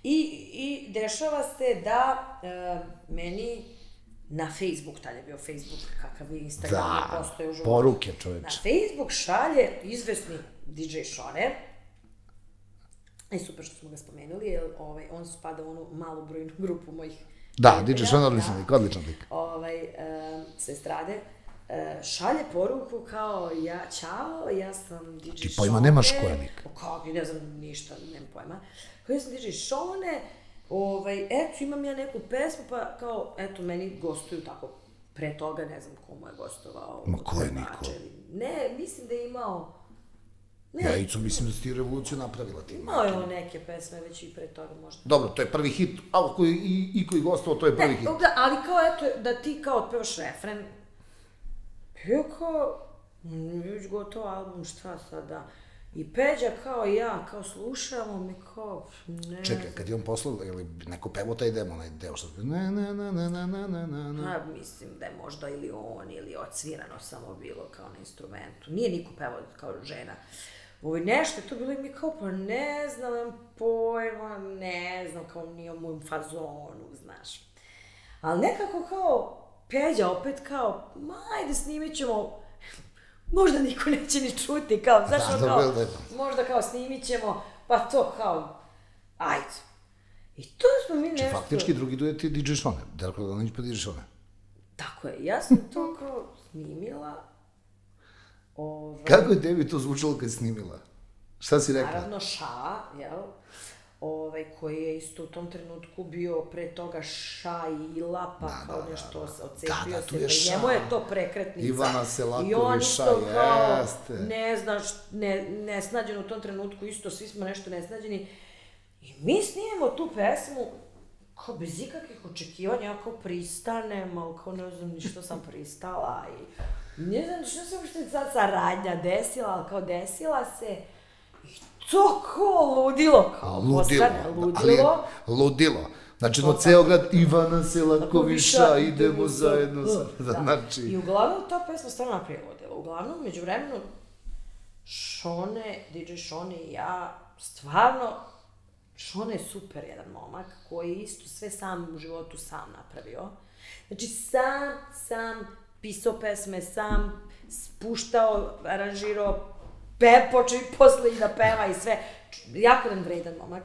I, I dešava se da e, meni na Facebook, tad je bio Facebook, kakav je Instagram, Da, postoje u životu. poruke, Na čoveče. Facebook šalje izvesni DJ Šone. I super što smo ga spomenuli, jer ovaj, on spada u onu malu brojnu grupu mojih Da, DJ Šone da. odličan lik, odličan lik. Ovaj, e, sa estrade. E, šalje poruku kao ja, čao, ja sam DJ Ti pojma nemaš ko je lik. O, Kao, ne znam ništa, nemam pojma. Kao ja sam DJ Šone, ovaj, eto imam ja neku pesmu, pa kao, eto, meni gostuju tako, pre toga ne znam komu je gostovao. Ma ko je Niko? Ne, mislim da je imao, ne, Ja, Ico, mislim da si ti revoluciju napravila ti. imao je on neke pesme već i pre toga možda. Dobro, to je prvi hit, a koji, i, i koji gostovao, to je prvi Ne, hit. da, ali kao eto, da ti kao otpevaš refren, ja kao, mm, već gotov album, šta sada? I Peđa kao i ja, kao slušamo mi kao, ne. Čekaj, kad je on poslao, ili neko pevo taj demo, onaj deo što... Ne, ne, ne, ne, ne, ne, ne, ne, ne. Pa, mislim da je možda ili on, ili odsvirano samo bilo kao na instrumentu. Nije niko pevao kao žena. Ovo nešto je to bilo i mi kao, pa ne znam, nemam pojma, ne znam, kao nije u mojom fazonu, znaš. Ali nekako kao, Peđa opet kao, ma ajde snimit ćemo, možda niko neće ni čuti, kao, znaš, Da, kao, da. možda kao snimit ćemo, pa to kao, ajde. I to smo mi Či nešto... faktički drugi duet je DJ Šone. Delko Danić pa DJ Šone. Tako je, ja sam to kao snimila. Ovaj, Kako je tebi to zvučalo kad snimila? Šta si rekla? Naravno ša, jel? Ovaj, koji je isto u tom trenutku bio pre toga ša i lapa, Da, kao da, nešto da, da. ocepio Da, da, se, je pa i Ša. njemu je to prekretnica. Ivana I Selaković on Ša, isto kao jeste. ne znaš, ne, nesnađen u tom trenutku, isto svi smo nešto nesnađeni. I mi snijemo tu pesmu kao bez ikakvih očekivanja, ja kao pristanem, ali kao ne znam ni što sam pristala i ne znam što se uopšte sad saradnja desila, ali kao desila se i to kao ludilo, kao Ludilo. postane Ali je ludilo. ludilo. Znači, no ceo grad Ivana Selakoviša, idemo zajedno sa- sa... da. Znači, I uglavnom ta pesma stvarno napravila ludilo. Uglavnom, među vremenu, Šone, DJ Šone i ja, stvarno, Šone je super jedan momak koji isto sve sam u životu sam napravio. Znači, sam, sam pisao pesme, sam spuštao, aranžirao, pe, počeo i posle i da peva i sve. Jako jedan vredan momak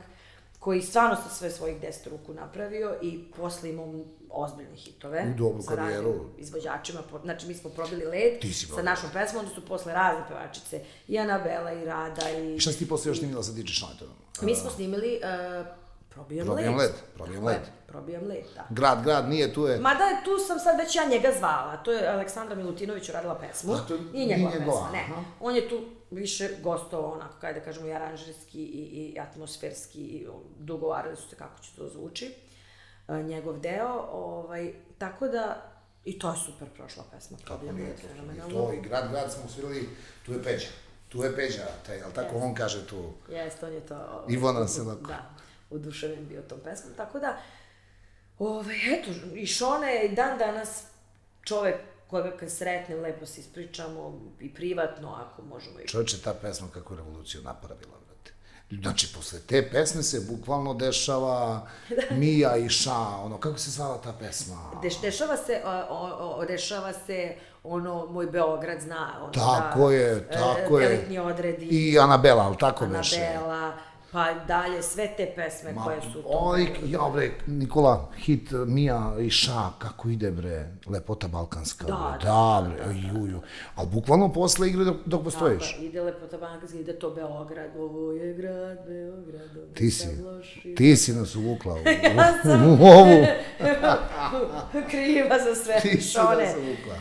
koji stvarno sa sve svojih deset ruku napravio i posle imao ozbiljne hitove. U dobru karijeru. izvođačima. Znači, mi smo probili led sa našom pesmom, onda su posle razne pevačice. I Anabela, i Rada, i... I šta si ti posle još snimila sa DJ Šnatom? Mi smo snimili uh, Probijam, Probijam led. led, probijam led. Probijam led, da. Grad, grad, nije, tu je... Mada je tu sam sad već ja njega zvala, to je Aleksandra Milutinović uradila pesmu, A to nije njegova njegova, pesma, ne. aha. On je tu više gostovao onako, kaj da kažemo, i aranžerski i, i atmosferski, i dogovarali su se kako će to zvuči, e, njegov deo, ovaj, tako da, i to je super prošla pesma, Nije, led, to, i fenomenalno. to, i grad, grad smo svirali, tu je Peđa. Tu je Peđa, taj, jel tako on kaže tu? Jeste, on je to... ovaj, Ivana Selako. Da, oduševljen bio tom pesmom, tako da, ovaj, eto, i Šone je i dan danas čovek koga kad sretnem, lepo se ispričamo i privatno, ako možemo i... Čovječe, ta pesma kako je revoluciju napravila, brate. Znači, posle te pesme se bukvalno dešava Mija i Ša, ono, kako se zvala ta pesma? Deš, dešava se, o, o, o, dešava se ono, moj Beograd zna, ono, Tako da, je, e, tako je. Elitni odredi, I Anabela, ali tako beše? Anabela, pa dalje, sve te pesme Ma, koje su... Oj, ja bre, Nikola, hit Mija i Ša, kako ide bre, lepota balkanska, Da, bre, da, da, bre, juju. Ali bukvalno posle igre dok, dok postojiš. Tako, ide lepota bankarska, ide to Beograd, ovo je grad Beograd, ovo Ti si, loši. ti si nas uvukla u, Ja sam- u ovu, Kriva za sve, ti si nas uvukla.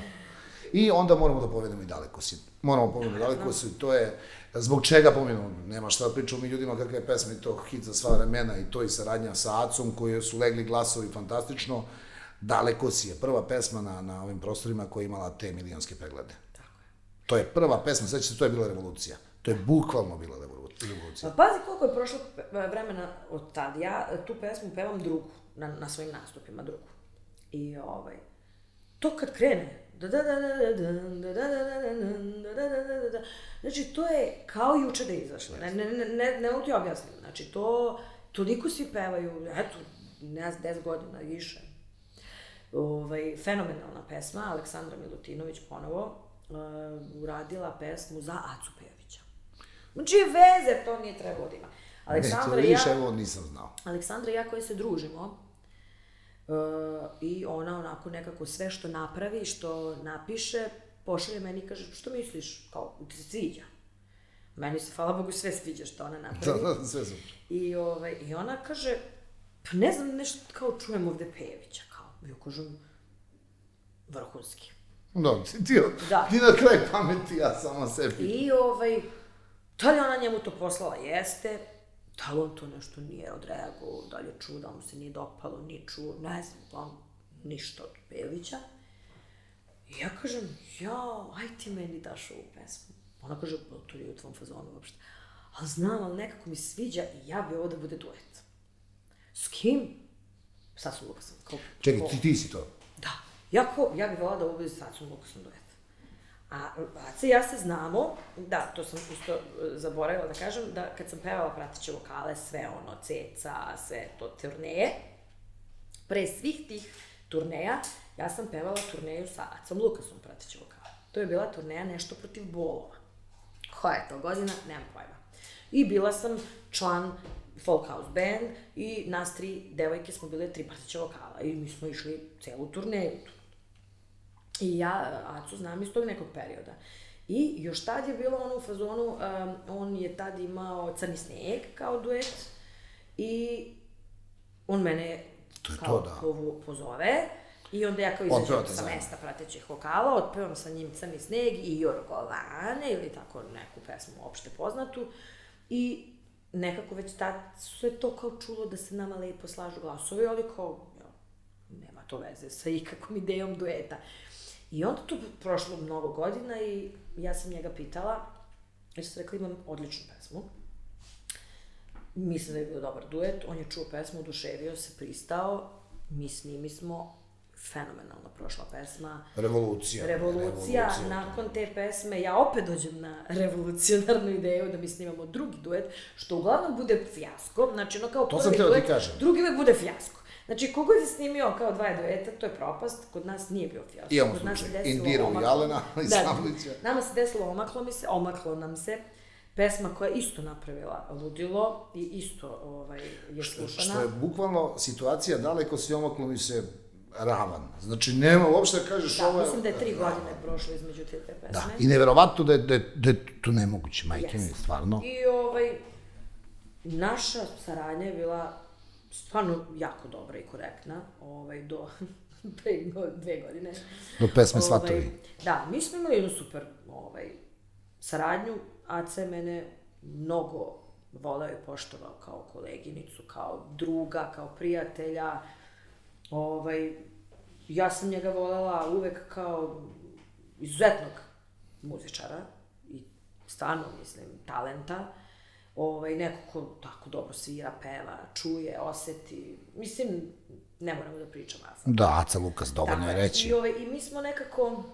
I onda moramo da povedemo i daleko si. Moramo povedemo i daleko si, to je, zbog čega pominemo, nema šta da pričamo mi ljudima kakva je pesma i to hit za sva vremena i to i saradnja sa Acom koji su legli glasovi fantastično. Daleko si je prva pesma na, na ovim prostorima koja je imala te milionske preglede. To je prva pesma, sveća se, to je bila revolucija. To je bukvalno bila revolu- revolucija. Pa pazi koliko je prošlo vremena od tad. Ja tu pesmu pevam drugu, na, na svojim nastupima drugu. I ovaj, to kad krene, Da da da da da da da. Da Znači, to je kao juče da je. Ne, ne, ne, ne, ne mogu ti objasniti. Znači, to, toliko svi pevaju, eto, ne znam, 10 godina, više. Ovaj, fenomenalna pesma, Aleksandra Milutinović ponovo, uh, uradila pesmu za Acu Pejovića. Znači, veze to nije trebao da ima. Aleksandra ne, to više, ja, evo, nisam znao. Aleksandra i ja koji se družimo, i ona onako nekako sve što napravi, što napiše, pošalje meni i kaže, što misliš, kao, ti se sviđa? Meni se, hvala Bogu, sve sviđa što ona Da, napravi. da, sve super. I, ovaj, I ona kaže, pa ne znam, nešto kao čujem ovde Pejevića, kao. Ja kažem, vrhunski. Da, ti, ti, Da. ti na kraj pameti, ja samo sebi. I ovaj, da li ona njemu to poslala? Jeste. Da li on to nešto nije odreagovao, da li je čuo, da mu se nije dopalo, nije čuo, ne znam, on ništa od Pejovića. I ja kažem, jao, aj ti meni daš ovu pesmu. Ona kaže, "Pa, to nije u tvom fazonu uopšte. Ali znam, ali nekako mi sviđa i ja bi ovo da bude duet. S kim? Sad su Lukasom. Kao, Čekaj, ti, ti si to. Da. Ja, ko, ja bih volala da ovo bude sa Acom Lukasom duet. A Aca i ja se znamo, da, to sam isto e, zaboravila da kažem, da kad sam pevala prateće vokale, sve ono, ceca, sve to turneje, pre svih tih turneja, ja sam pevala turneju sa Acom Lukasom prateće vokale. To je bila turneja nešto protiv bolova. Koja je to godina? Nemam pojma. I bila sam član folk house band i nas tri devojke smo bile tri prateće vokala i mi smo išli celu turneju. I ja Acu znam iz tog nekog perioda. I još tad je bilo ono u fazonu, um, on je tad imao Crni sneg kao duet I on mene To je kao to, da. pozove i onda ja kao izađem sa mesta pratećih vokala, otpevam sa njim Crni sneg i Jorgovane ili tako neku pesmu opšte poznatu i nekako već tad se to kao čulo da se nama lepo slažu glasovi, ali kao, ja, nema to veze sa ikakvom idejom dueta. I onda tu prošlo mnogo godina i ja sam njega pitala, jer sam rekla imam odličnu pesmu, mislim da je bio dobar duet, on je čuo pesmu, oduševio se, pristao, mi s njimi smo fenomenalno prošla pesma. Revolucija. Revolucija, nakon te pesme, ja opet dođem na revolucionarnu ideju da mi snimamo drugi duet, što uglavnom bude fijasko, znači ono kao To prvi ti duet, kažem. drugi uvek bude fijasko. Znači, kogod je snimio kao dva dueta, to je propast, kod nas nije bio fijasko. Imamo kod slučaj Indiru i Jalena iz Da, Sablića. Nama se desilo, omaklo mi se, omaklo nam se, pesma koja je isto napravila ludilo i isto ovaj, je slušana. Što je bukvalno situacija daleko se omaklo mi se ravan. Znači, nema uopšte da kažeš Da, ovo je... mislim da je tri godine prošlo između te dve pesme. Da, i neverovatno da je, da je, da je to nemoguće, majke mi, Jeste. stvarno. I ovaj, naša saradnja je bila stvarno jako dobra i korektna, ovaj, do pre dve godine. Do pesme Ovaj, Svatovi. Da, mi smo imali jednu super ovaj, saradnju, je mene mnogo voleo i poštovao kao koleginicu, kao druga, kao prijatelja. Ovaj, ja sam njega volela uvek kao izuzetnog muzičara i stvarno, mislim, talenta. Ovaj, neko ko tako dobro svira, peva, čuje, oseti. Mislim, ne moramo da pričamo, sam Da, Aca Lukas, dovoljno je reći. I, ovaj, I mi smo nekako...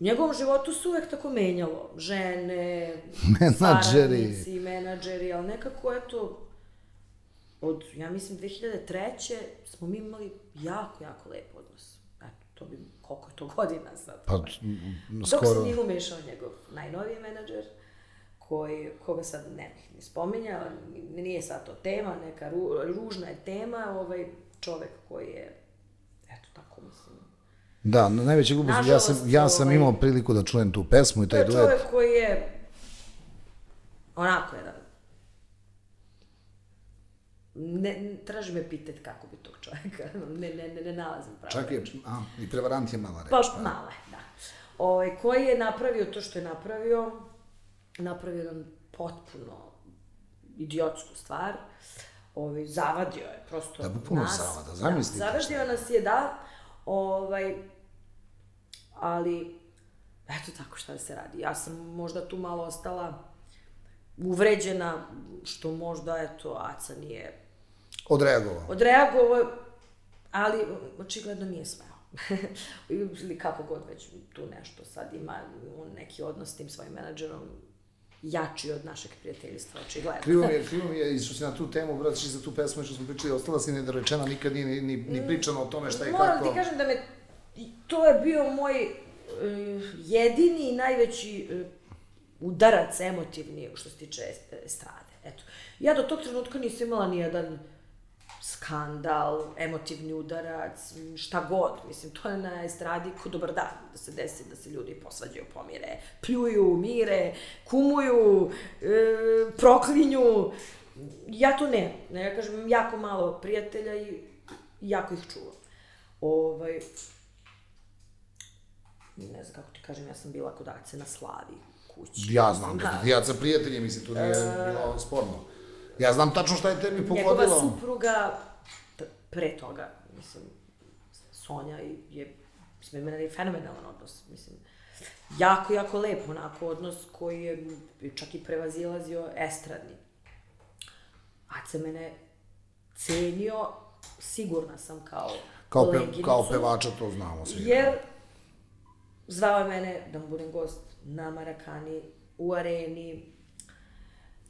U njegovom životu se uvek tako menjalo. Žene, Menadžeri. menadžeri, ali nekako, eto, od, ja mislim, 2003. smo mi imali jako, jako lep odnos. Eto, to bi, koliko je to godina sad. Pa, m, Dok skoro... se nije umešao njegov najnoviji menadžer, koji, koga sad ne bih ni spominjala, nije sad to tema, neka ru, ružna je tema, ovaj čovek koji je, eto tako mislim, Da, na- najveća glupost, ja sam, ja sam ovaj- imao priliku da čujem tu pesmu i to taj je duet. čovek koji je onako jedan, ne, ne tražim epitet kako bi tog čoveka, ne, ne, ne, ne nalazim pravo. Čak je, a, i prevarant je mala reč. Pa male, da. Ovaj, koji je napravio to što je napravio, napravio jedan potpuno idiotsku stvar, ovaj, zavadio je prosto Da, bukvalno nas. zavada, zamislite Da, zavadio nas je, da, ovaj, ali, eto tako šta da se radi. Ja sam možda tu malo ostala uvređena, što možda, eto, Aca nije Odreagovao. odreagovao, ali očigledno nije smeo. Ili kako god već tu nešto sad ima on neki odnos s tim svojim menadžerom jači od našeg prijateljstva, očigledno. Krivo mi je, krivo mi je, i što si na tu temu, vratiš za tu pesmu što smo pričali, ostala si nedorečena, nikad nije ni, ni, ni pričano o tome šta i Moram kako. ti kažem da me, to je bio moj e, jedini i najveći e, udarac emotivni što se tiče est- estrade. Eto. Ja do tog trenutka nisam imala ni jedan skandal, emotivni udarac, šta god. Mislim, to je na estradi ko dobar dan da se desi, da se ljudi posvađaju, pomire, pljuju, mire, kumuju, e, proklinju. Ja to ne. Ja kažem, jako malo prijatelja i jako ih čuvam. Ovaj, ne znam kako ti kažem, ja sam bila kod Ace na slavi kući. Ja znam, Da. ja sa prijateljem, mislim, tu nije bilo sporno. Ja znam tačno šta je tebi Njegova pogodilo. supruga, t- pre toga, mislim, Sonja je, mislim, imali fenomenalan odnos, mislim, jako, jako lep, onako, odnos koji je čak i prevazilazio estradni. Ace mene cenio, sigurna sam kao Kao, pe, kao pevača to znamo svi. Jer zvao je mene da mu budem gost na Marakani, u areni.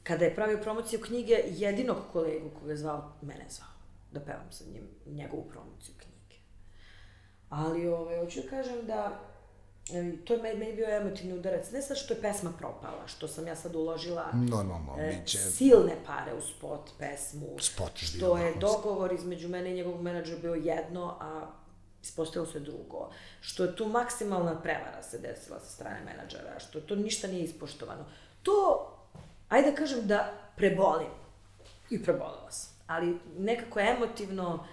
Kada je pravio promociju knjige, jedinog kolegu koga je zvao, mene je zvao da pevam sa njim njegovu promociju knjige. Ali, ovaj, hoću da kažem da e, to je meni, bio emotivni udarac. Ne sad što je pesma propala, što sam ja sad uložila Normalno, e, bit će... silne pare u spot pesmu. Spot što je dogovor između mene i njegovog menadžera bio jedno, a ispostavilo se drugo. Što je tu maksimalna prevara se desila sa strane menadžera, što to ništa nije ispoštovano. To, ajde da kažem da prebolim. I prebolela sam. Ali nekako emotivno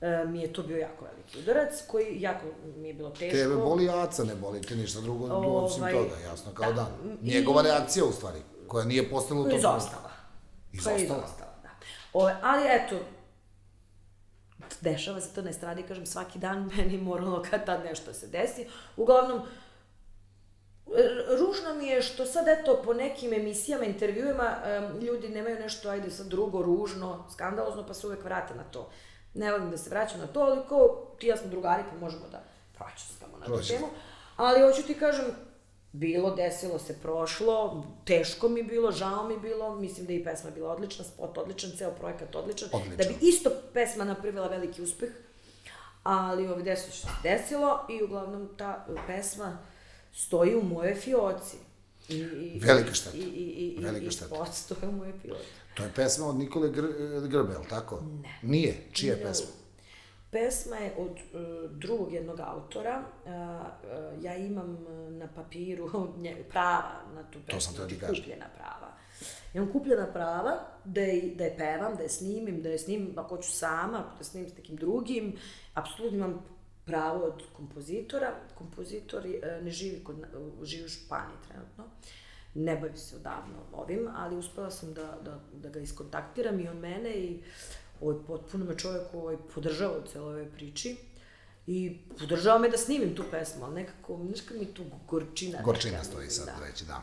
e, mi je to bio jako veliki udarac, koji jako mi je bilo teško. Tebe boli aca, ne boli te ništa drugo, osim Ovaj, toga, jasno, kao da. dan. I- Njegova reakcija, u stvari, koja nije postala u tom. Izostala. Izostala? Izostala, da. Ove, ali eto, dešava se to na estradi, kažem, svaki dan meni moralo kad tad nešto se desi. Uglavnom, ružno mi je što sad eto po nekim emisijama, intervjuima, ljudi nemaju nešto, ajde sad drugo, ružno, skandalozno, pa se uvek vrate na to. Ne volim da se vraćam na to, ali ko ti ja smo drugari, pa možemo da pročistamo na tu temu. Ali hoću ti kažem, bilo, desilo se, prošlo, teško mi bilo, žao mi bilo, mislim da je i pesma bila odlična, spot odličan, ceo projekat odličan, Odličan. da bi isto pesma napravila veliki uspeh, ali ovdje desilo što se desilo i uglavnom ta pesma stoji u mojoj fioci. I, i, Velika šteta. I, i, i, Velika šteta. i spot stoji u mojoj fioci. To je pesma od Nikole Gr Grbe, je li tako? Ne. Nije. Čija je pesma? Pesma je od uh, drugog jednog autora. Uh, uh, ja imam na papiru nje, prava na tu pesmu. sam teo ti znači kažem. Kupljena prava. Imam kupljena prava da je, da je pevam, da je snimim, da je snimim ako hoću sama, ako da snimim s nekim drugim. Apsolutno imam pravo od kompozitora. Kompozitor uh, ne živi, kod, živi u Španiji trenutno. Ne bavi se odavno ovim, ali uspela sam da, da, da ga iskontaktiram i on mene i ovaj, potpuno me čovjek ovaj, podržava u celoj ovoj priči. I podržava me da snimim tu pesmu, ali nekako, znaš kad mi tu gorčina... Gorčina stoji sad da. reći, da.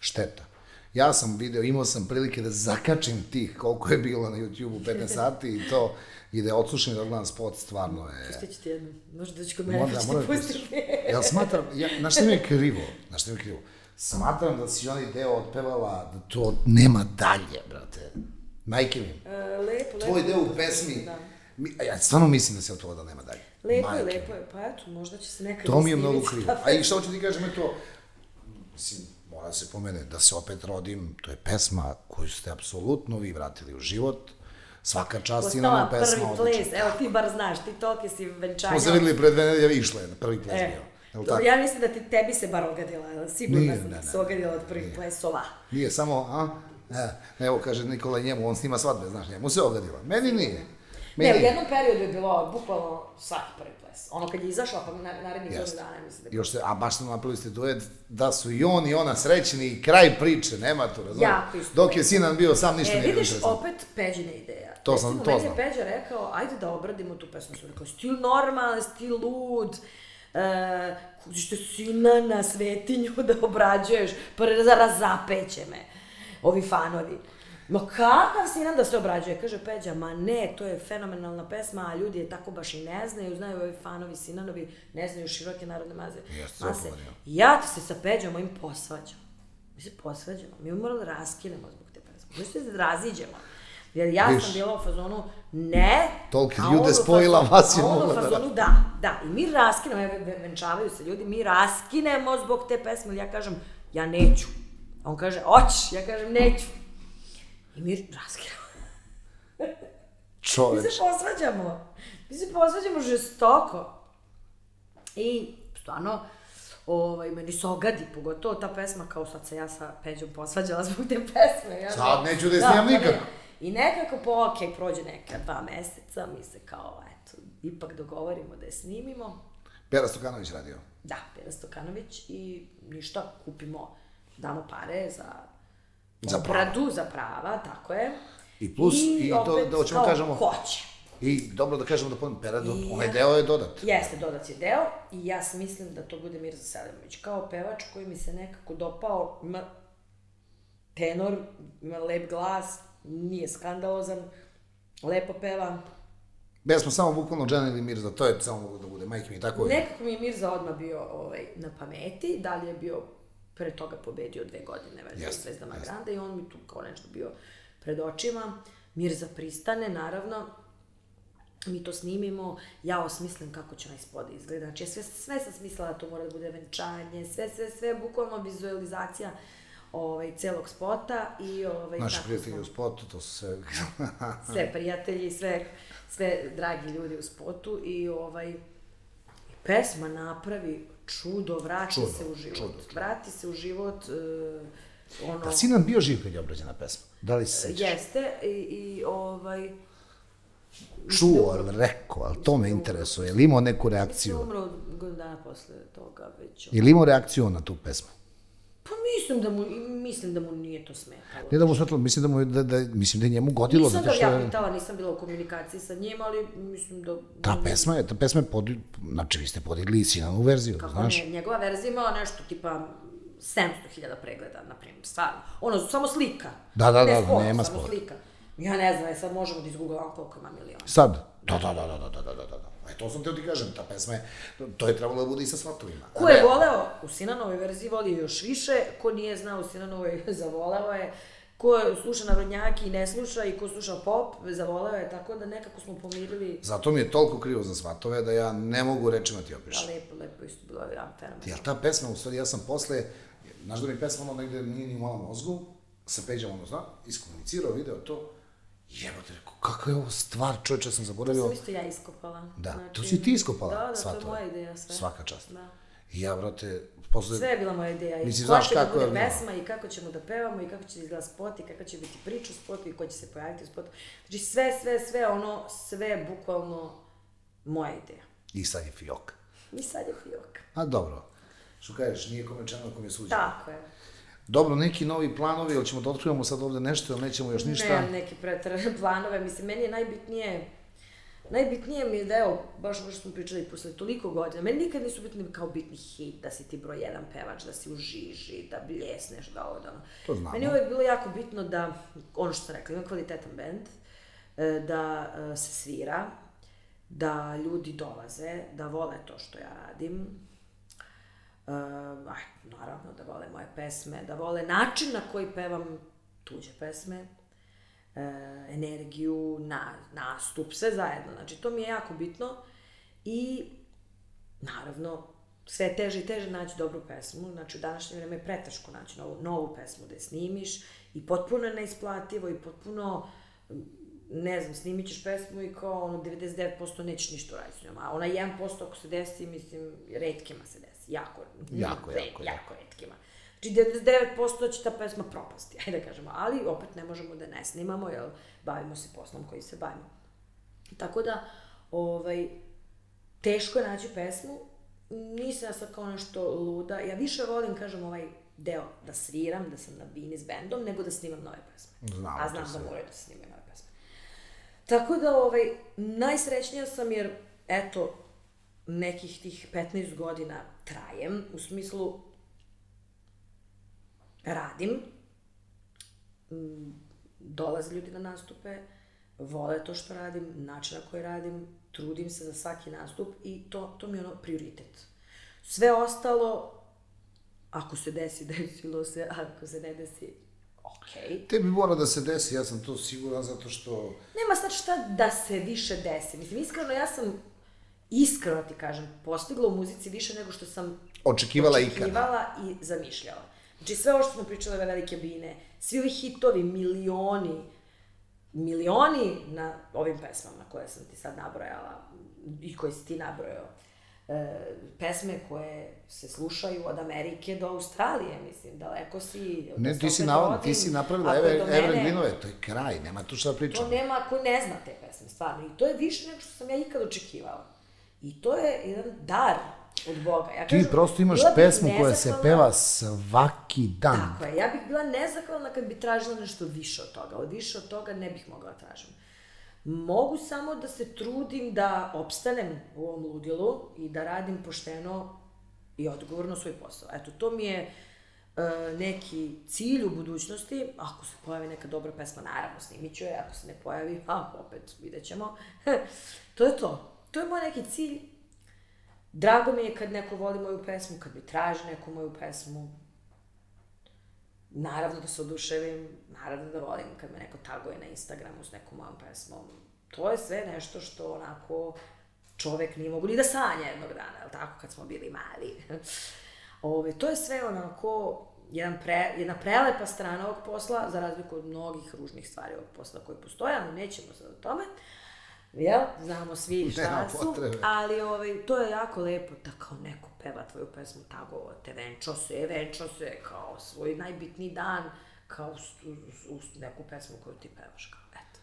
Šteta. Ja sam video, imao sam prilike da zakačim tih koliko je bilo na YouTube-u 15 sati i to, i da je odslušan i da gledam spot, stvarno je... Pustit ću ti jednu, možda doći kod mene, Moram, pa ću moram ti da pustiti. Jel smatram, ja, znaš šta mi je krivo? Znaš šta mi je krivo? Smatram da si onaj deo otpevala, da to nema dalje, brate. Majke mi. E, lepo, lepo. Tvoj deo u pesmi, Da. mi, ja stvarno mislim da si otpevala da nema dalje. Lepo je, lepo je, pa eto, možda će se nekad To mi je mnogo krivo. A i šta hoću ti kažem je to, mislim, mora da se pomene, da se opet rodim, to je pesma koju ste apsolutno vi vratili u život, svaka čast i nama pesma prvi odlična. ples, evo ti bar znaš, ti tolke si venčanja. Smo se videli pre dve nedelje, išlo je prvi ples E, bio. To, ja mislim da ti, tebi se bar ogadila, sigurno Nije, sam ne, ti ne, se ogadila od prvih plesova. Nije samo, a? E, evo, kaže Nikola njemu, on snima svadbe, znaš, njemu se ogadila. Meni nije. Meni Ne, u jednom periodu je bilo bukvalno svaki prvi ples. Ono kad je izašla, pa na, narednih godinu Jeste. dana, mislim da je Još se, a baš smo napravili ste duet, da su i on i ona srećni i kraj priče, nema tu, razumiješ? Jako isto. Dok je Sinan bio sam, ništa E, nije vidiš, interesantno. opet Peđina ideja. To sam- Recimo, to meni znam. je Peđa rekao, ajde da obradimo tu pesmu. Sam rekao, stil normalan, stil lud, e, što sina na svetinju da obrađuješ, pa za razapeće me, ovi fanovi. Ma kakav sinan da se obrađuje? Kaže Peđa, ma ne, to je fenomenalna pesma, a ljudi je tako baš i ne znaju, znaju ovi fanovi, sinanovi, ne znaju široke narodne maze. Jeste, mase. zapravo, ja. Ja ti se sa Peđom mojim posvađam. Mi se posvađamo, mi moramo da raskinemo zbog te pesme. Mi se da raziđemo. Jer ja Viš. sam bila u fazonu, ne. Tolike a ljude spojila, vas je u mogla da fazonu, da, da. I mi raskinemo, venčavaju se ljudi, mi raskinemo zbog te pesme. Ja kažem, ja neću. On kaže, oć. Ja kažem, neću. I mi. Mi Čoveč. se posvađamo. Mi se posvađamo žestoko. I stvarno, ovaj, meni se ogadi, pogotovo ta pesma, kao sad se ja sa Peđom posvađala zbog te pesme. Ja Sad ne- neću da je snimam pa ne. nikako. I nekako po ok, prođe neka dva meseca, mi se kao, eto, ipak dogovorimo da je snimimo. Pera Stokanović radio. Da, Pera Stokanović i ništa, kupimo, damo pare za Za obradu, za prava, tako je. I plus, i to opet da hoćemo kažemo- Hoće. I dobro da kažemo da pomenem, Pera, do, I- onaj deo je dodat. Jeste, dodac je deo i ja mislim da to bude Mirza Selimović. Kao pevač koji mi se nekako dopao, ima tenor, ima lep glas, nije skandalozan, lepo peva. Ja smo samo bukvalno Džan ili Mirza, to je samo moglo da bude, majke mi, tako je. Nekako mi je Mirza odmah bio ovaj, na pameti, dalje je bio pre toga pobedio dve godine, već Jeste, Zvezdama jeste. Granda i on mi tu kao nešto bio pred očima. Mirza pristane, naravno, mi to snimimo, ja osmislim kako će onaj spod da izgleda. Znači, ja sve, sve sam smislila da to mora da bude venčanje, sve, sve, sve, bukvalno vizualizacija ovaj, celog spota i ovaj, Naši tako prijatelji smo- u spotu, to su sve... sve prijatelji, sve, sve dragi ljudi u spotu i ovaj i pesma napravi čudo, vrati Čudo, se u život. čudo. Vrati se u život. e, ono... Da si nam bio živ kad je obrađena pesma? Da li se sećaš? Jeste, i, i ovaj... Čuo, ali rekao, ali to me interesuje. Je li imao neku Mislim, reakciju? umro godinu dana posle toga već. Je li imao reakciju na tu pesmu? Pa mislim da mu, mislim da mu nije to smetalo. Ne da mu smetalo, mislim da, mu, da, da, mislim da je njemu godilo. Nisam da, što... ja pitala, nisam bila u komunikaciji sa njim, ali mislim da... Ta pesma je, ta pesma je podi, znači vi ste podigli i sinalnu verziju, Kako znaš? Kako ne, njegova verzija imala nešto tipa 700.000 pregleda, na primjer, stvarno. Ono, samo slika. Da, da, da ne da, nema spora. Samo slika. Ja ne znam, e, sad možemo da izgooglamo koliko ima miliona. Sad? Da, da, da, da, da, da, da, da. da. E, to sam teo ti kažem, ta pesma je, to je trebalo da bude i sa svatovima. Ko je voleo u Sinanovoj verziji voli još više, ko nije znao u Sinanovoj zavoleo je, ko sluša narodnjaki i ne sluša i ko sluša pop, zavoleo je, tako da nekako smo pomirili, Zato mi je toliko krivo za svatove da ja ne mogu rečima ti opišem. a lepo, lepo isto bilo jedan fenomen. Jel ta pesma, u stvari ja sam posle, znaš da mi pesma ono negde nije ni u malom mozgu, sa Peđom ono zna, iskomunicirao, video to, jebote, rekao, kakva je ovo stvar, čovječe, sam zaboravio. Sam isto ja iskopala. Da, to si ti iskopala, Da, da, to je moja ideja sve. Svaka čast. Da. I ja, brate, posle... Sve je bila moja ideja. I Mislim, znaš da kako je bude bilo? pesma i kako ćemo da pevamo i kako će da izgleda spot i kakva će biti priča u spotu i ko će se pojaviti u spotu. Znači sve, sve, sve ono, sve je bukvalno moja ideja. I sad je fioka. I sad je fijok. A dobro, što kažeš, nije kome čano, kome suđe. Tako je. Dobro, neki novi planovi, ili ćemo da otkrivamo sad ovde nešto, ili nećemo još ništa? Nemam neke pretarane planove. Mislim, meni je najbitnije Najbitnije mi je da, evo, baš ovo što smo pričali posle toliko godina, meni nikad nisu bitni kao bitni hit, da si ti broj jedan pevač, da si u žiži, da bljesneš, da ovo, da ono. To znamo. Meni je uvek bilo jako bitno da, ono što sam rekla, ima kvalitetan band, e, da e, se svira, da ljudi dolaze, da vole to što ja radim, Uh, aj, naravno da vole moje pesme, da vole način na koji pevam tuđe pesme, e, energiju, na, nastup, sve zajedno. Znači, to mi je jako bitno i, naravno, sve teže i teže naći dobru pesmu. Znači, u današnje vreme je preteško naći novu, novu pesmu da je snimiš i potpuno je neisplativo i potpuno ne znam, snimit ćeš pesmu i kao ono 99% nećeš ništa uraditi s njom, a ona 1% ako se desi, mislim, redkima se desi, jako, Jako, red- jako, jako redkima. Znači 99% će ta pesma propasti, ajde da kažemo, ali opet ne možemo da ne snimamo, jer bavimo se poslom koji se bavimo. Tako da, ovaj, teško je naći pesmu, nisam ja sad kao nešto luda, ja više volim, kažem, ovaj deo da sviram, da sam na bini s bendom, nego da snimam nove pesme. Znamo A znam da moraju da snimaju nove pesme. Tako da, ovaj, najsrećnija sam jer, eto, nekih tih 15 godina trajem, u smislu radim, mm, dolaze ljudi na nastupe, vole to što radim, način na koji radim, trudim se za svaki nastup i to, to mi je ono prioritet. Sve ostalo, ako se desi, desilo se, ako se ne desi, okej. Tebi mora da se desi, ja sam to siguran, zato što... Nema sad šta da se više desi. Mislim, iskreno, ja sam, iskreno ti kažem, postigla u muzici više nego što sam Očekivala ikada. očekivala i zamišljala. Znači, sve ovo što smo pričale ove velike bine, svi ovi hitovi, milioni, milioni na ovim pesmama koje sam ti sad nabrojala i koje si ti nabrojao, e, pesme koje se slušaju od Amerike do Australije, mislim, daleko si... Ne, ti si, odim, ti si napravila ako Ever, Evergrinove, to je kraj, nema tu šta da To nema ko ne zna te pesme, stvarno. I to je više nego što sam ja ikad očekivala. I to je jedan dar od Boga. Ja Ti kažem, prosto imaš pesmu koja se peva svaki dan. Tako je, ja bih bila nezahvalna kad bi tražila nešto više od toga. Od više od toga ne bih mogla da tražim. Mogu samo da se trudim da opstanem u ovom ludilu i da radim pošteno i odgovorno svoj posao. Eto, to mi je e, neki cilj u budućnosti. Ako se pojavi neka dobra pesma, naravno snimit ću je. Ako se ne pojavi, a opet vidjet ćemo. to je to. To je moj neki cilj. Drago mi je kad neko voli moju pesmu, kad mi traži neku moju pesmu. Naravno da se oduševim, naravno da volim kad me neko taguje na Instagramu s nekom mojom pesmom. To je sve nešto što onako čovek nije mogu ni da sanja jednog dana, jel tako, kad smo bili mali. Ove, to je sve onako jedan pre, jedna prelepa strana ovog posla, za razliku od mnogih ružnih stvari ovog posla koji postoje, ali nećemo sad o tome. Jel? Znamo svi šta Nema su, potrebe. ali ovaj, to je jako lepo da kao neko peva tvoju pesmu tagovo te venčo se, venčo se, kao svoj najbitniji dan, kao s- u, u neku pesmu koju ti pevaš, kao, eto.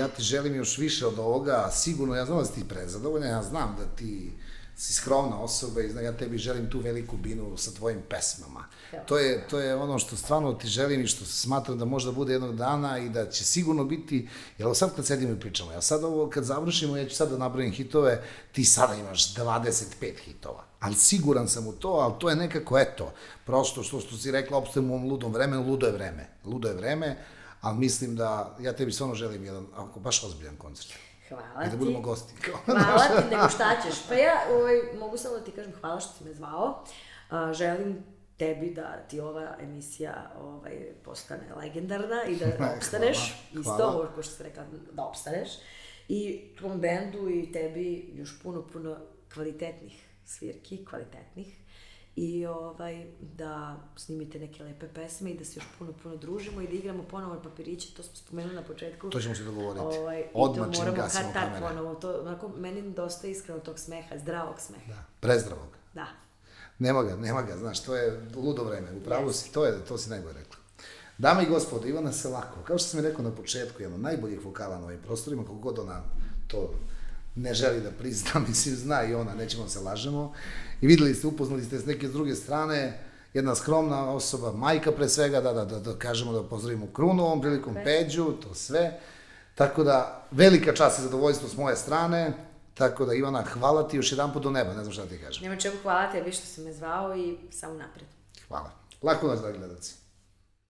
Ja ti želim još više od ovoga, sigurno, ja znam da si ti prezadovoljan, ja znam da ti si skromna osoba i ja tebi želim tu veliku binu sa tvojim pesmama. Evo. To je, to je ono što stvarno ti želim i što smatram da možda bude jednog dana i da će sigurno biti, jer sad kad sedimo i pričamo, ja sad ovo kad završimo, ja ću sad da nabrojim hitove, ti sada imaš 25 hitova. Ali siguran sam u to, ali to je nekako eto, prosto što, što si rekla, opstajemo u ovom ludom vremenu, ludo je vreme. Ludo je vreme, ali mislim da ja tebi stvarno želim jedan, ako baš ozbiljan koncert. Hvala I da ti. budemo gosti. Hvala ti, nego šta ćeš? Pa ja ovaj, mogu samo da ti kažem hvala što si me zvao. A, želim tebi da ti ova emisija ovaj, postane legendarna i da. Hvala, Isto, hvala. ovo ko što si rekla, da opstaneš. I tvom bendu i tebi još puno, puno kvalitetnih svirki, kvalitetnih. I ovaj, da snimite neke lepe pesme i da se još puno, puno družimo i da igramo ponovo papiriće, to smo spomenuli na početku. To ćemo se dogovoriti. Ovaj, Odmah čim gasimo kad tad kamere. ponovo. To, onako, meni dosta iskreno tog smeha, zdravog smeha. Da, prezdravog. Da. Nema ga, nema ga, znaš, to je ludo vreme, upravo si, to je, to si najbolje rekla. Dame i gospodo, Ivana Selako, kao što sam rekao na početku, jedan od najboljih vokala na ovim prostorima, kako god ona to ne želi da prizna, mislim, zna i ona, nećemo se lažemo. I videli ste, upoznali ste s neke s druge strane, jedna skromna osoba, majka pre svega, da, da, da, da kažemo da pozdravimo Krunu ovom prilikom, Peđu, to sve. Tako da, velika čast i zadovoljstvo s moje strane, tako da Ivana, hvala ti još jedan put do neba, ne znam šta da ti kažem. Nema čemu hvala tebi što si me zvao i samo napred. Hvala. Lako nas, dragi gledalci.